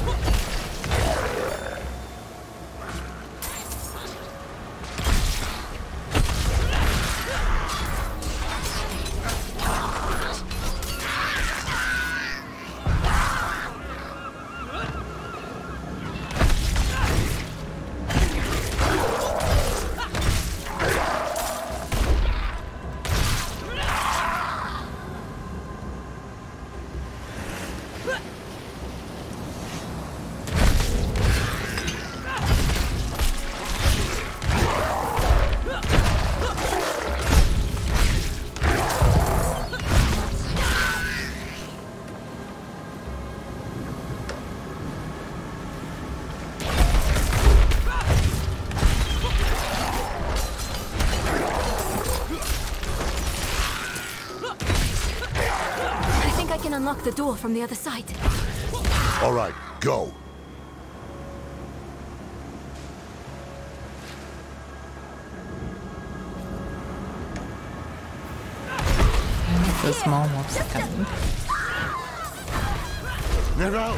The door from the other side. All right, go. The small mobs are coming. Nero!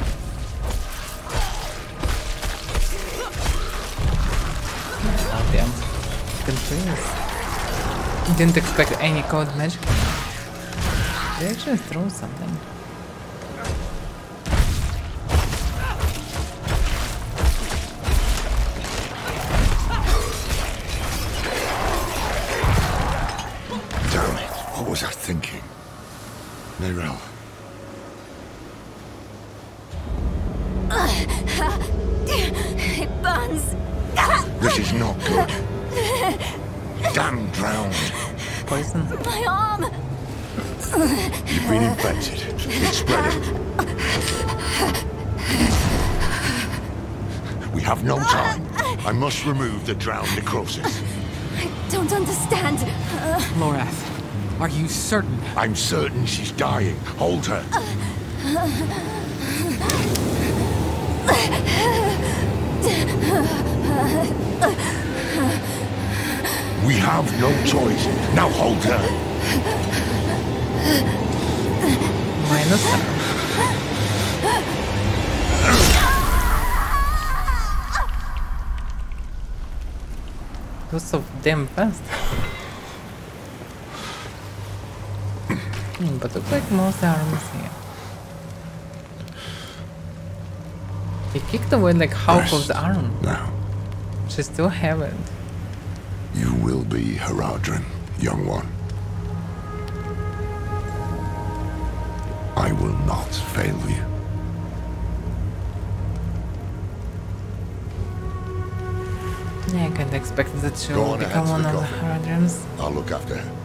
Oh damn. Confused. Didn't expect any code magic. They actually throw something. Must remove the drowned necrosis. Don't understand. Uh, Lorath, are you certain? I'm certain she's dying. Hold her. We have no choice. Now hold her. Minus It was so damn fast. Hmm, but looks like most arms here. He kicked away like half of the arm. Now, She still have it. you will be Horadrim, young one. I will not fail you. Yeah, I can't expect that she Go will on ahead become one of the coffin. Horadrims. I'll look after her.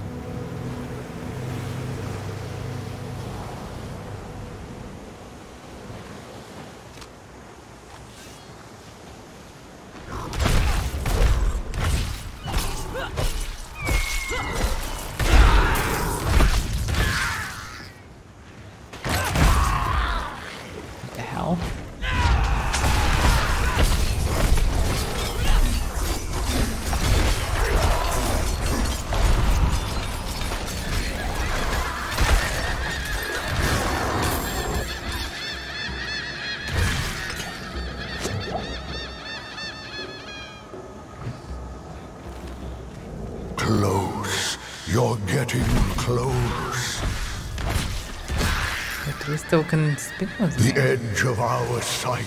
The edge of our sight.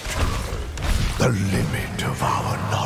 The limit of our knowledge.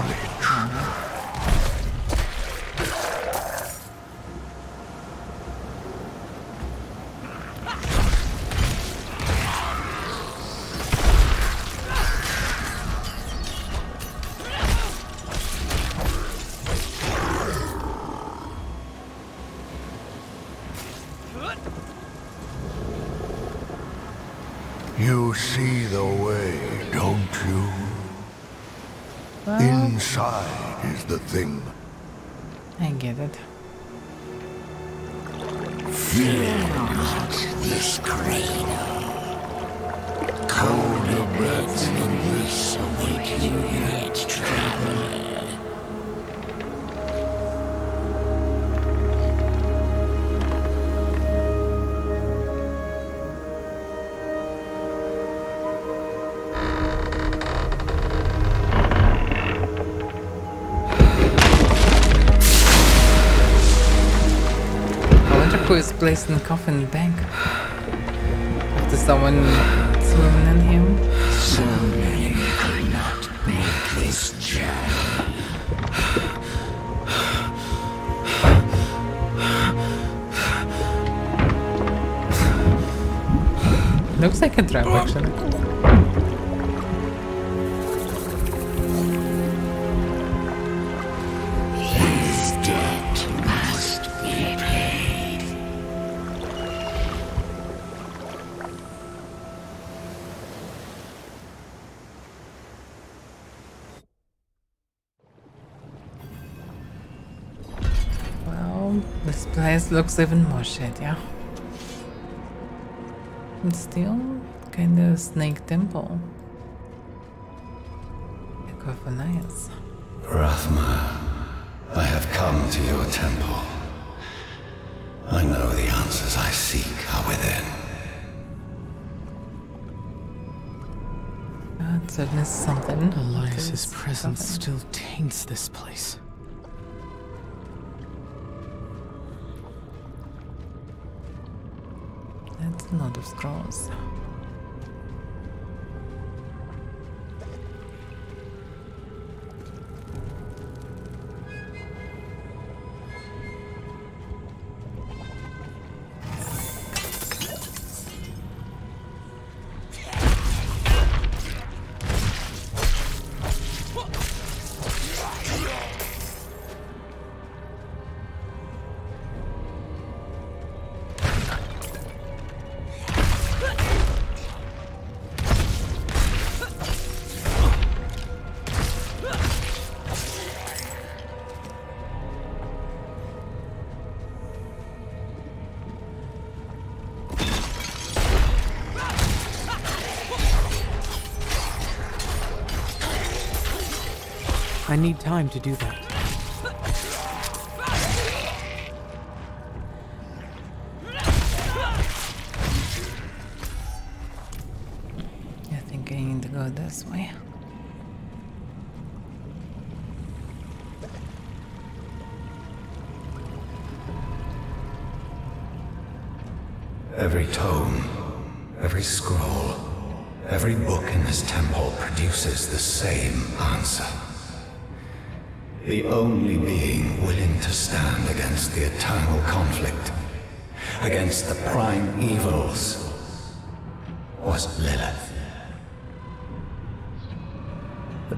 Placed in the coffin bank. After place looks even more shit, yeah. And still kinda snake temple. Equiponias. Rathma, I have come to your temple. I know the answers I seek are within. Ah, that certainly is something. Elias's There's presence something. still taints this place. Lot of scrolls. I need time to do that.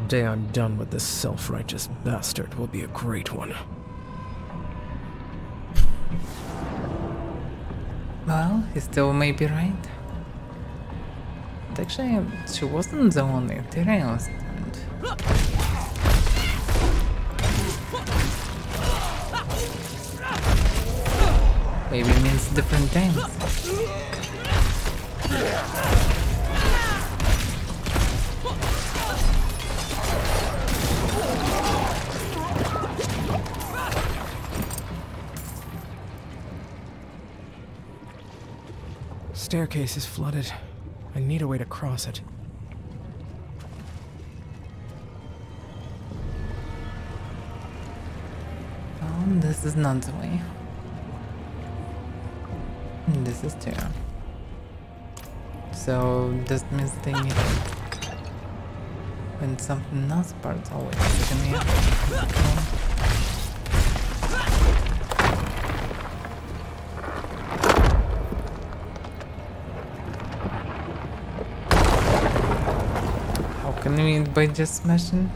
Day I'm done with this self-righteous bastard will be a great one. Well, he still may be right. But actually, she wasn't the only Tyrion and Maybe it means different things. The staircase is flooded. I need a way to cross it. Oh, this is not the way. This is two. So this means they need. When something else parts always to me. By just smashing?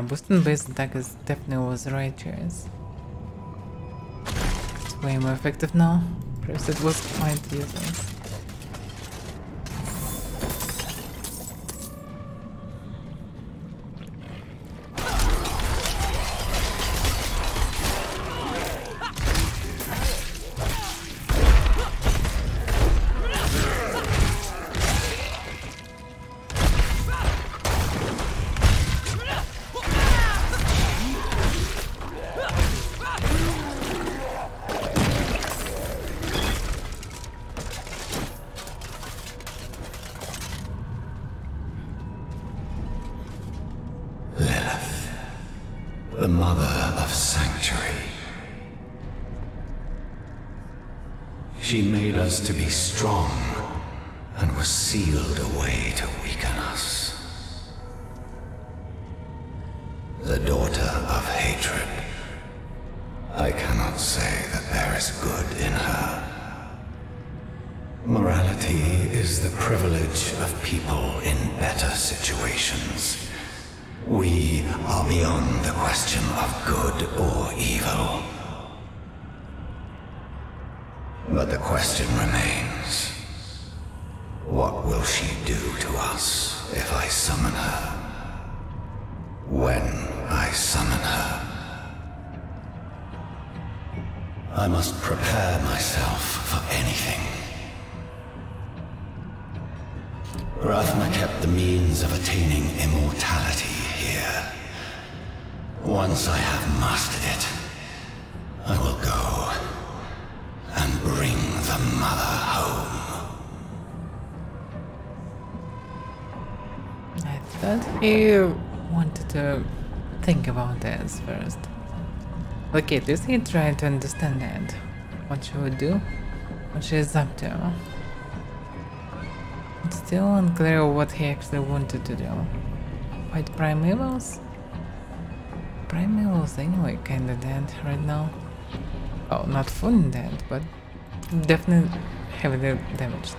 Yeah, boosting base attack is definitely was the right choice. It's way more effective now. Perhaps it was quite useless. Rathma kept the means of attaining immortality here. Once I have mastered it, I will go and bring the mother home. I thought you wanted to think about this first. Okay, at least he tried to understand that. What she would do, what she is up to. Still unclear what he actually wanted to do. Fight primevals? Primevals anyway kinda dead right now. Oh, not fully dead, but definitely heavily damaged.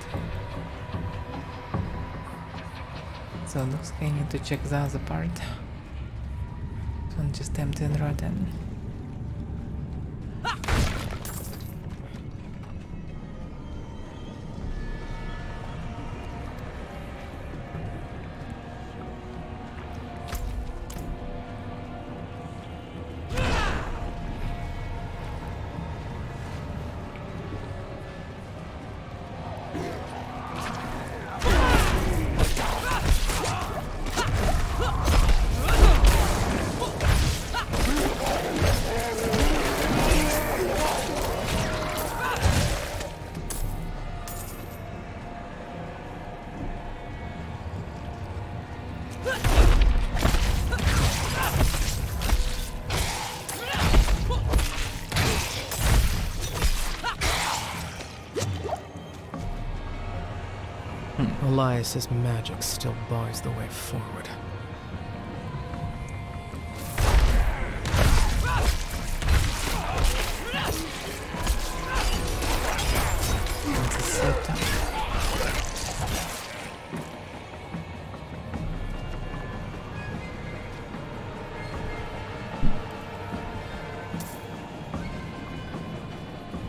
So looks like I need to check the other part. This one just empty and rotten. Elias's magic still bars the way forward.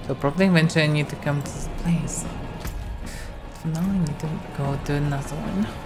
So probably eventually I need to come to this place. Need to go to another one.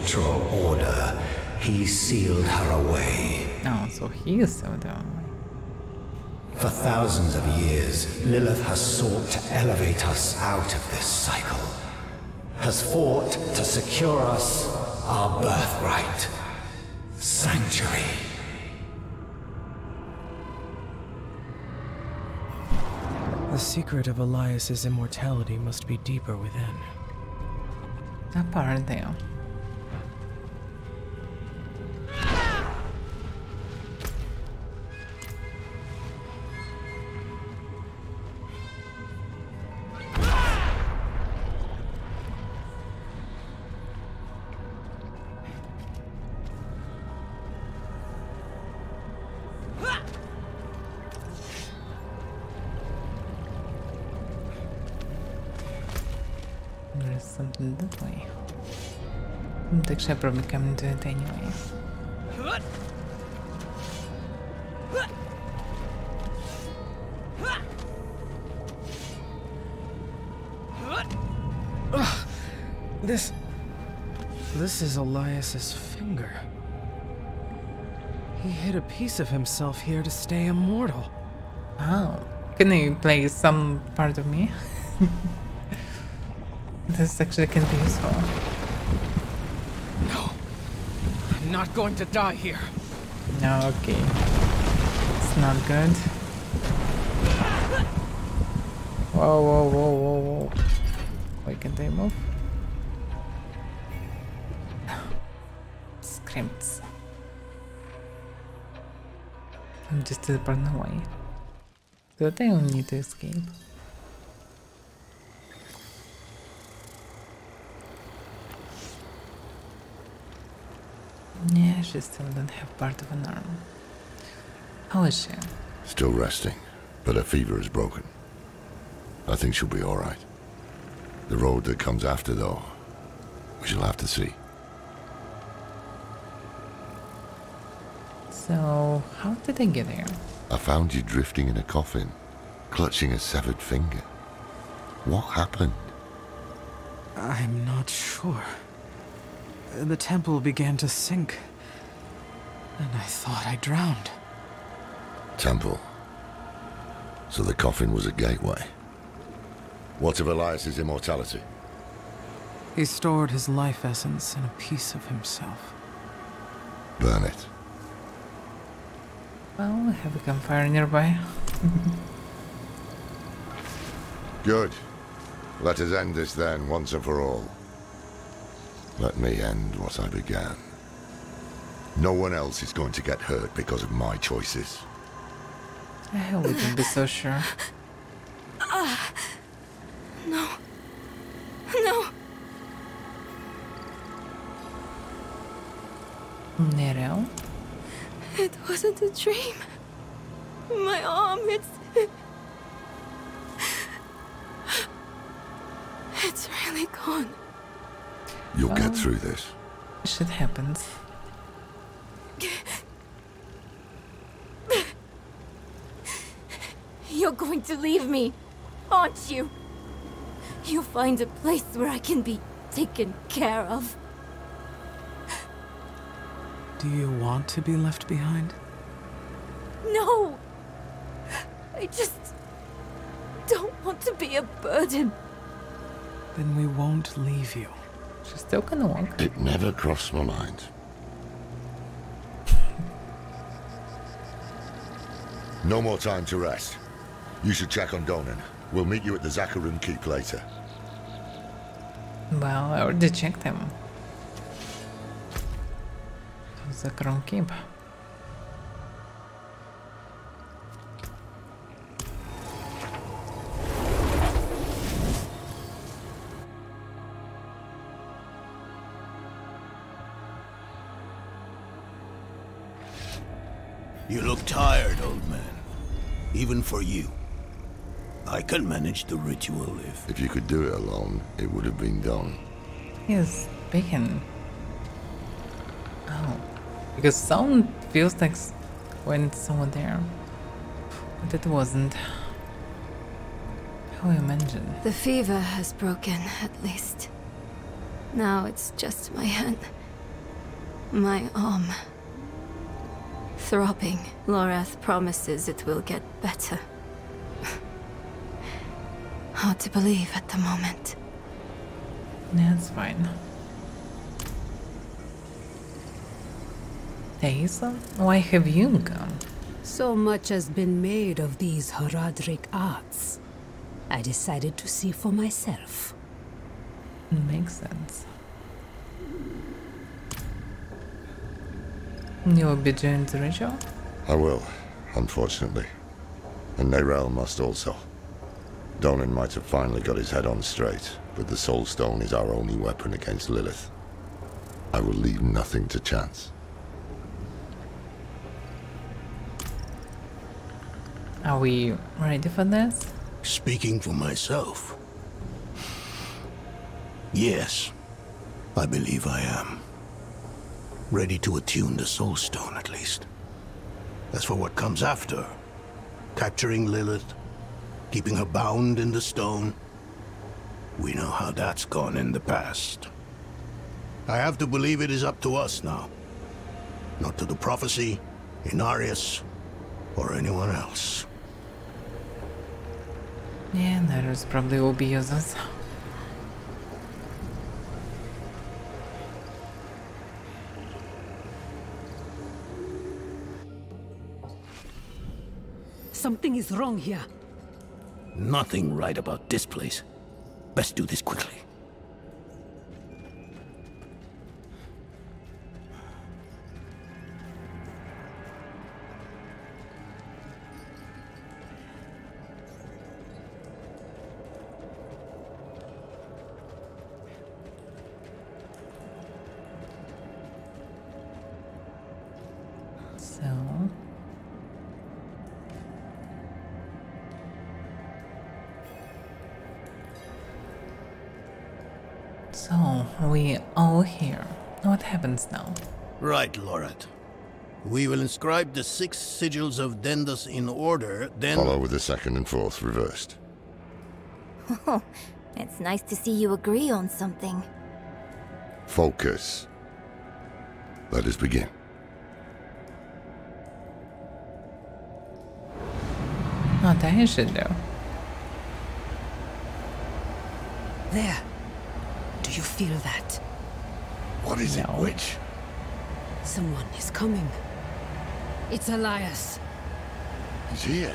Natural order, he sealed her away. Oh, so he is so dumb. For thousands of years, Lilith has sought to elevate us out of this cycle. Has fought to secure us our birthright. Sanctuary. The secret of Elias's immortality must be deeper within. Apparently. I probably come to it anyway. Ugh, this. This is Elias's finger. He hid a piece of himself here to stay immortal. Oh, can you play some part of me? this actually can be useful. No. Not going to die here. No, okay. It's not good. Whoa, whoa, whoa, whoa, whoa. Wait, can't they move? Scripts. I'm just away. So they don't need to escape. Yeah, she still doesn't have part of an arm. How is she? Still resting, but her fever is broken. I think she'll be alright. The road that comes after, though, we shall have to see. So, how did they get here? I found you drifting in a coffin, clutching a severed finger. What happened? I'm not sure. The temple began to sink, and I thought I drowned. Temple. So the coffin was a gateway. What of Elias's immortality? He stored his life essence in a piece of himself. Burn it. Well, we have a campfire nearby. Good. Let us end this then, once and for all. Let me end what I began. No one else is going to get hurt because of my choices. I wouldn't be so sure. Ah. No. No. Nereo? It wasn't a dream. My arm, it's. It's really gone. You'll Well- get through this. Shit happens. You're going to leave me, aren't you? You'll find a place where I can be taken care of. Do you want to be left behind? No! I just don't want to be a burden. Then we won't leave you. She's still gonna walk. It never crossed my mind. No more time to rest. You should check on Donan. We'll meet you at the Zakarum Keep later. Well, I already checked him. Zakarum Keep. You look tired, old man. Even for you. I can manage the ritual if... If you could do it alone, it would have been done. Yes, bacon. Oh. Because sound feels like when someone there. But it wasn't. How you mentioned. The fever has broken, at least. Now it's just my hand. My arm. Throbbing. Lorath promises it will get better. Hard to believe at the moment. That's fine. Hazel, why have you gone? So much has been made of these Horadric arts. I decided to see for myself. Makes sense. You'll be doing the ritual? I will, unfortunately. And Neyrelle must also. Donan might have finally got his head on straight, but the Soul Stone is our only weapon against Lilith. I will leave nothing to chance. Are we ready for this? Speaking for myself. Yes, I believe I am. Ready to attune the Soul Stone, at least. As for what comes after, capturing Lilith, keeping her bound in the stone, we know how that's gone in the past. I have to believe it is up to us now. Not to the prophecy, Inarius, or anyone else. Yeah, there's probably will be users. Something is wrong here. Nothing right about this place. Best do this quickly. So we all here. What happens now? Right, Lorath. We will inscribe the six sigils of Dendas in order, then... Follow with the second and fourth reversed. Oh, it's nice to see you agree on something. Focus. Let us begin. Not that I should do? There. Do you feel that? What is it, witch? Someone is coming. It's Elias. He's here.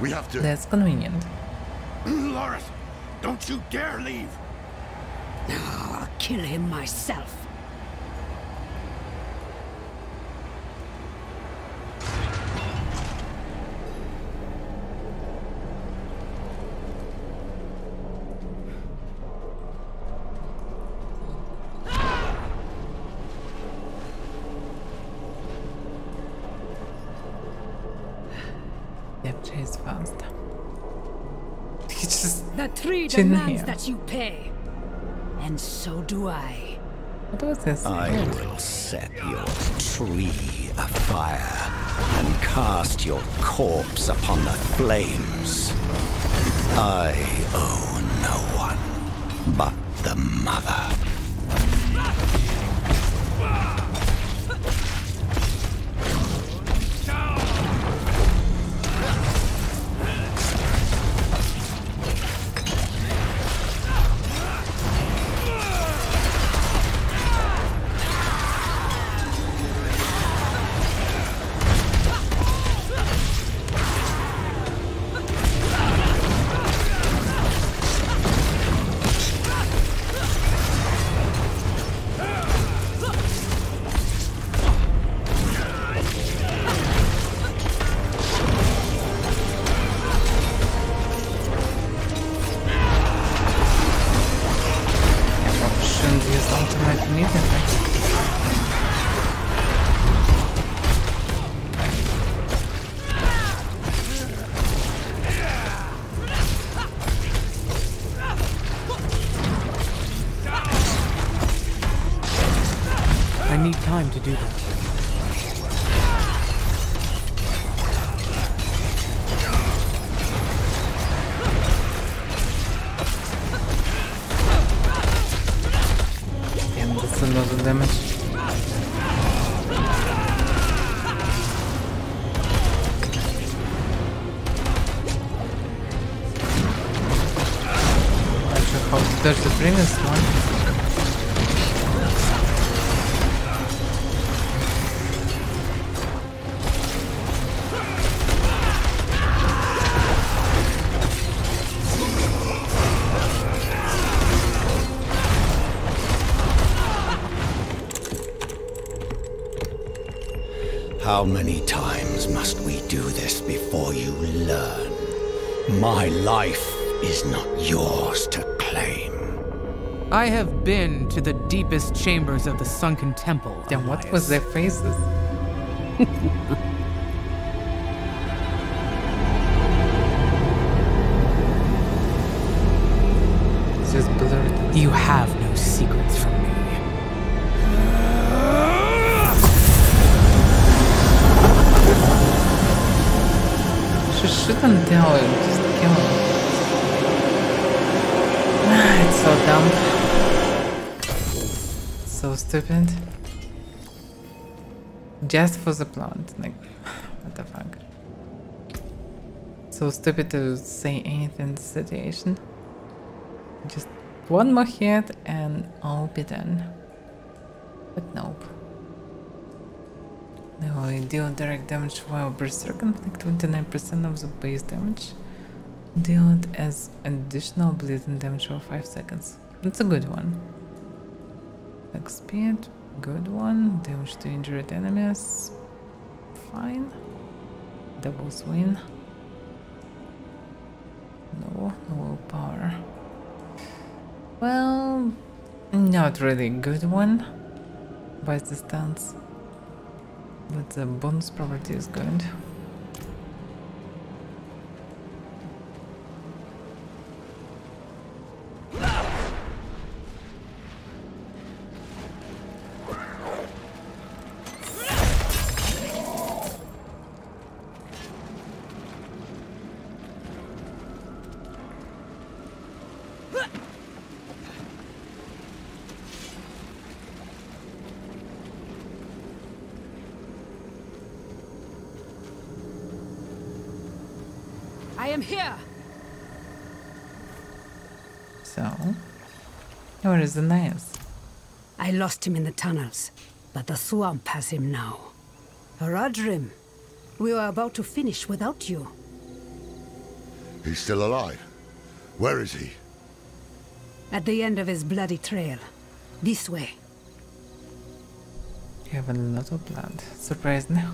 We have to... That's convenient. Mm, Lorath, don't you dare leave! I'll kill him myself. Yep, chase fast. He just The tree demands that you pay. And so do I. What was this? I will set your tree afire and cast your corpse upon the flames. I owe no one but the mother. How many times must we do this before you learn? My life is not yours to claim. I have been to the deepest chambers of the sunken temple. Then what was their faces? it's just blurred. You have Shouldn't tell him, just kill him. Ah, it's so dumb. So stupid. Just for the plant. like, what the fuck. So stupid to say anything in the situation. Just one more hit and I'll be done. But nope. Now I deal direct damage while Berserk inflict 29% of the base damage. Deal it as additional bleeding damage for 5 seconds. That's a good one. Attack speed, good one. Damage to injured enemies, fine. Double swing. No, no power. Well, not really a good one by the stance. But the bonus property is good. I am here. So, where is Ananias? I lost him in the tunnels, but the swamp has him now. Horadrim, we were about to finish without you. He's still alive. Where is he? At the end of his bloody trail. This way. You have a lot of blood. Surprised now.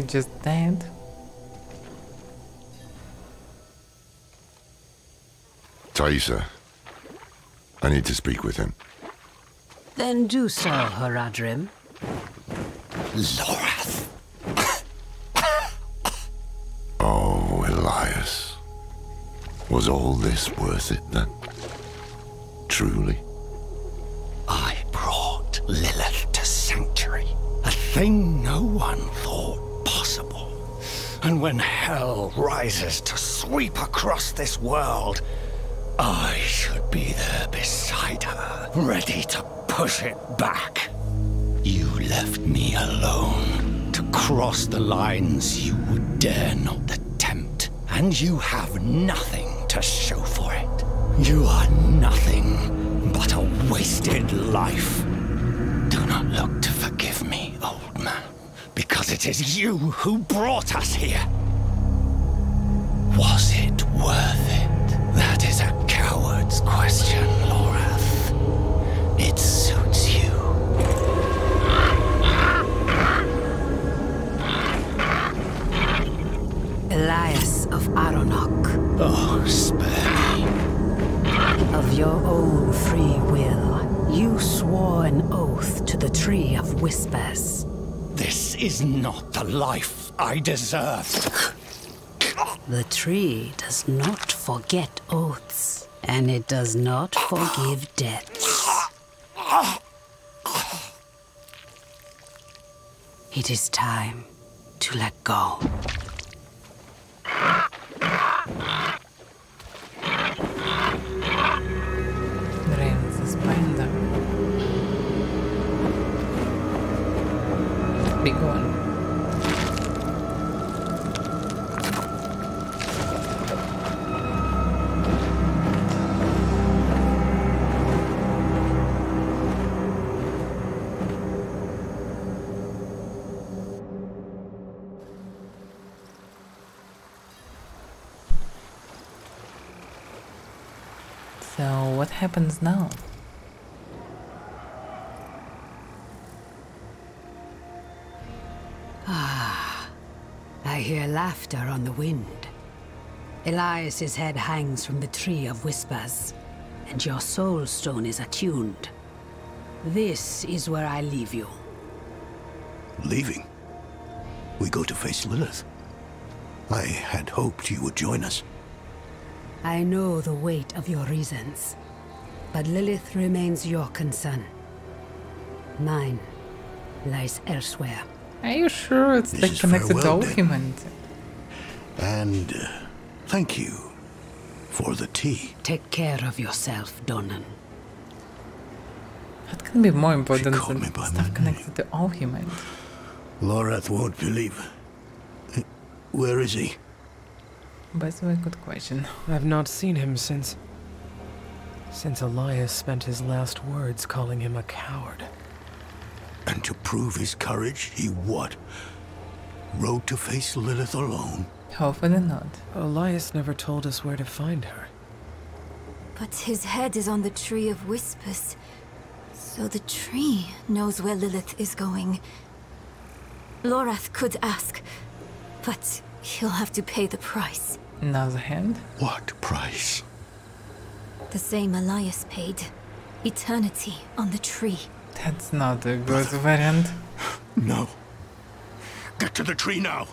Is he just dead? Taissa. I need to speak with him. Then do so, Horadrim. Lorath. Oh, Elias. Was all this worth it then? Truly? I brought Lilith to Sanctuary, a thing no one thought possible. And when hell rises to sweep across this world, I should be there beside her, ready to push it back. You left me alone to cross the lines you would dare not attempt, and you have nothing to show for it. You are nothing but a wasted life. Do not look because it is you who brought us here. Was it worth it? That is a coward's question, Lorath. It suits you. Elias of Aronok. Oh, spare me. Of your own free will, you swore an oath to the Tree of Whispers. Is not the life I deserve. The tree does not forget oaths, and it does not forgive debts. It is time to let go. Happens now? Ah, I hear laughter on the wind. Elias's head hangs from the Tree of Whispers, and your soul stone is attuned. This is where I leave you. Leaving? We go to face Lilith. I had hoped you would join us. I know the weight of your reasons, but Lilith remains your concern. Mine lies elsewhere. Are you sure it's This like is connected farewell, then. document? And uh, thank you for the tea. Take care of yourself, Donan. What can be more important than stuff connected to argument? Lorath won't believe. Uh, Where is he? That's a way, good question. I've not seen him since. Since Elias spent his last words calling him a coward. And to prove his courage, he what? Rode to face Lilith alone? Hopefully not. Elias never told us where to find her. But his head is on the Tree of Whispers. So the tree knows where Lilith is going. Lorath could ask, but he'll have to pay the price. Another hand? What price? The same Elias paid. Eternity on the tree. That's not a good variant. No. Get to the tree now!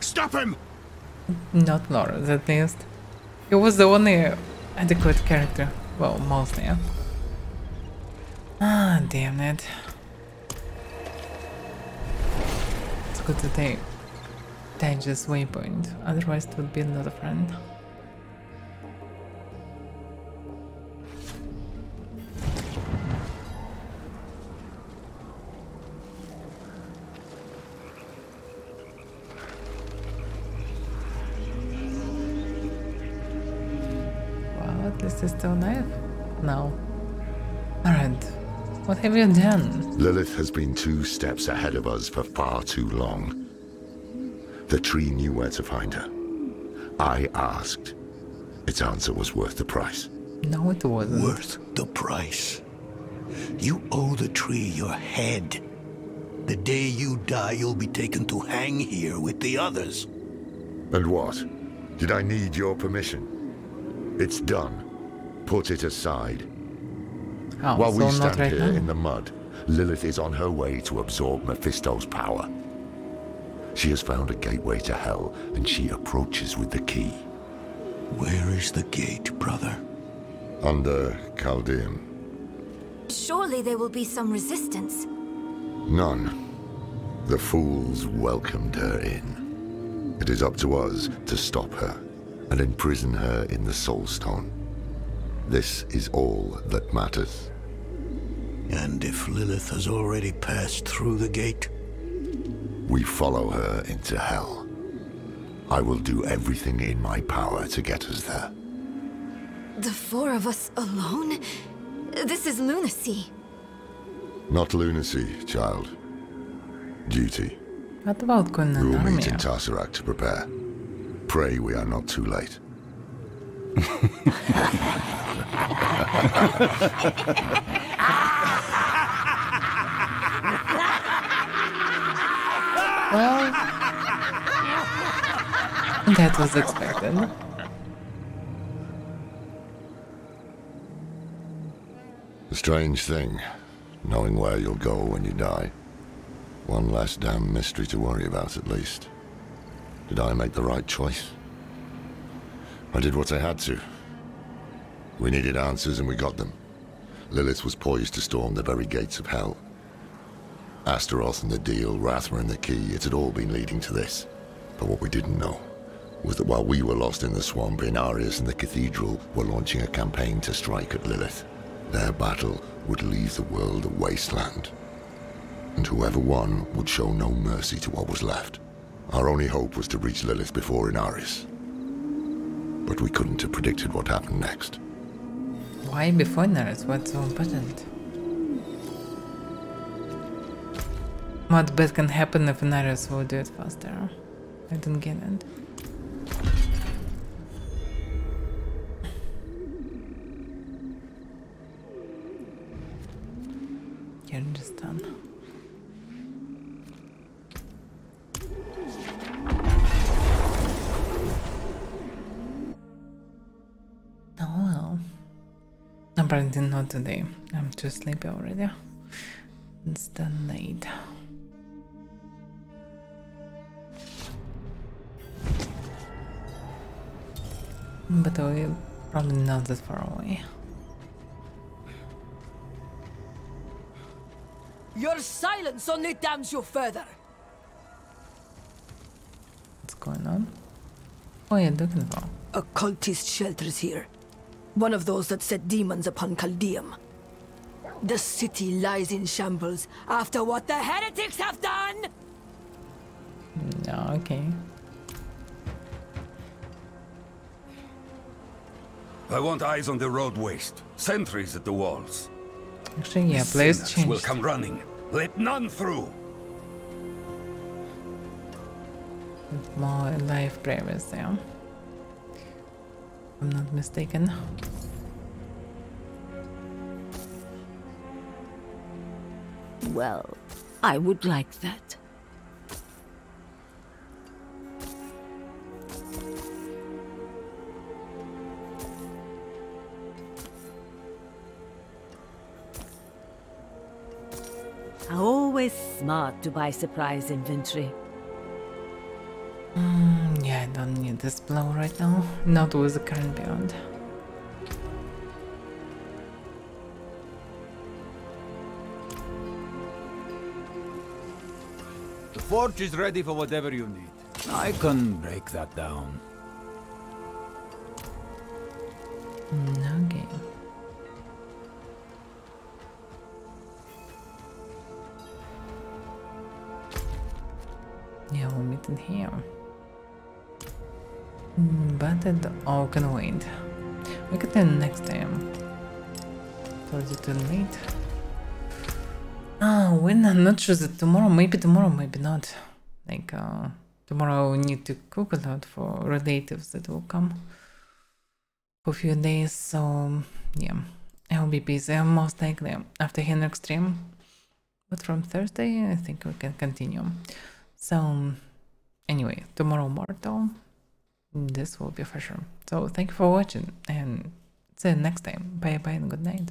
Stop him! Not Laura, at least. He was the only adequate character. Well, mostly. yeah. Ah, damn it. It's good that they Dangerous waypoint, otherwise it would be not a friend. Have you done? Lilith has been two steps ahead of us for far too long. The tree knew where to find her. I asked. Its answer was worth the price. No, it wasn't. Worth the price. You owe the tree your head. The day you die, you'll be taken to hang here with the others. And what? Did I need your permission? It's done. Put it aside. Oh, While we stand right here now? in the mud, Lilith is on her way to absorb Mephisto's power. She has found a gateway to hell, and she approaches with the key. Where is the gate, brother? Under Caldeum. Surely there will be some resistance. None. The fools welcomed her in. It is up to us to stop her and imprison her in the Soul Stone. This is all that matters. And if Lilith has already passed through the gate? We follow her into hell. I will do everything in my power to get us there. The four of us alone? This is lunacy. Not lunacy, child. Duty. What about going We will meet in army? Tarsarak to prepare. Pray we are not too late. Well, that was expected. A strange thing, knowing where you'll go when you die. One less damn mystery to worry about, at least. Did I make the right choice? I did what I had to. We needed answers and we got them. Lilith was poised to storm the very gates of hell. Astaroth and the deal, Rathma and the key, it had all been leading to this. But what we didn't know was that while we were lost in the swamp, Inarius and the cathedral were launching a campaign to strike at Lilith. Their battle would leave the world a wasteland. And whoever won would show no mercy to what was left. Our only hope was to reach Lilith before Inarius. But we couldn't have predicted what happened next. Why before Naris? What's so important? What bad can happen if Naris will do it faster? I don't get it. Today. I'm too sleepy already. It's the night. But we're probably not that far away. Your silence only damns you further. What's going on? Oh yeah, for. A cultist shelters here. One of those that set demons upon Caldeum. The city lies in shambles after what the heretics have done! Mm, no, okay. I want eyes on the road waste, sentries at the walls. Actually, yeah, The place sinners changed. will come running. Let none through. More life bravers there. I'm not mistaken. Well, I would like that. Always smart to buy surprise inventory. Mm, don't need this blow right now. Not with the current build. The forge is ready for whatever you need. I can break that down. Okay. Yeah, we'll meet in here. It all can wait. We can do next time. Told you too late. Ah, when I'm not sure that tomorrow, maybe tomorrow, maybe not. Like, uh, tomorrow we need to cook a lot for relatives that will come for a few days, so yeah, I will be busy most likely after Henrik stream. But from Thursday, I think we can continue. So, anyway, tomorrow mortal, this will be for sure. So, thank you for watching and see you next time. Bye bye and good night.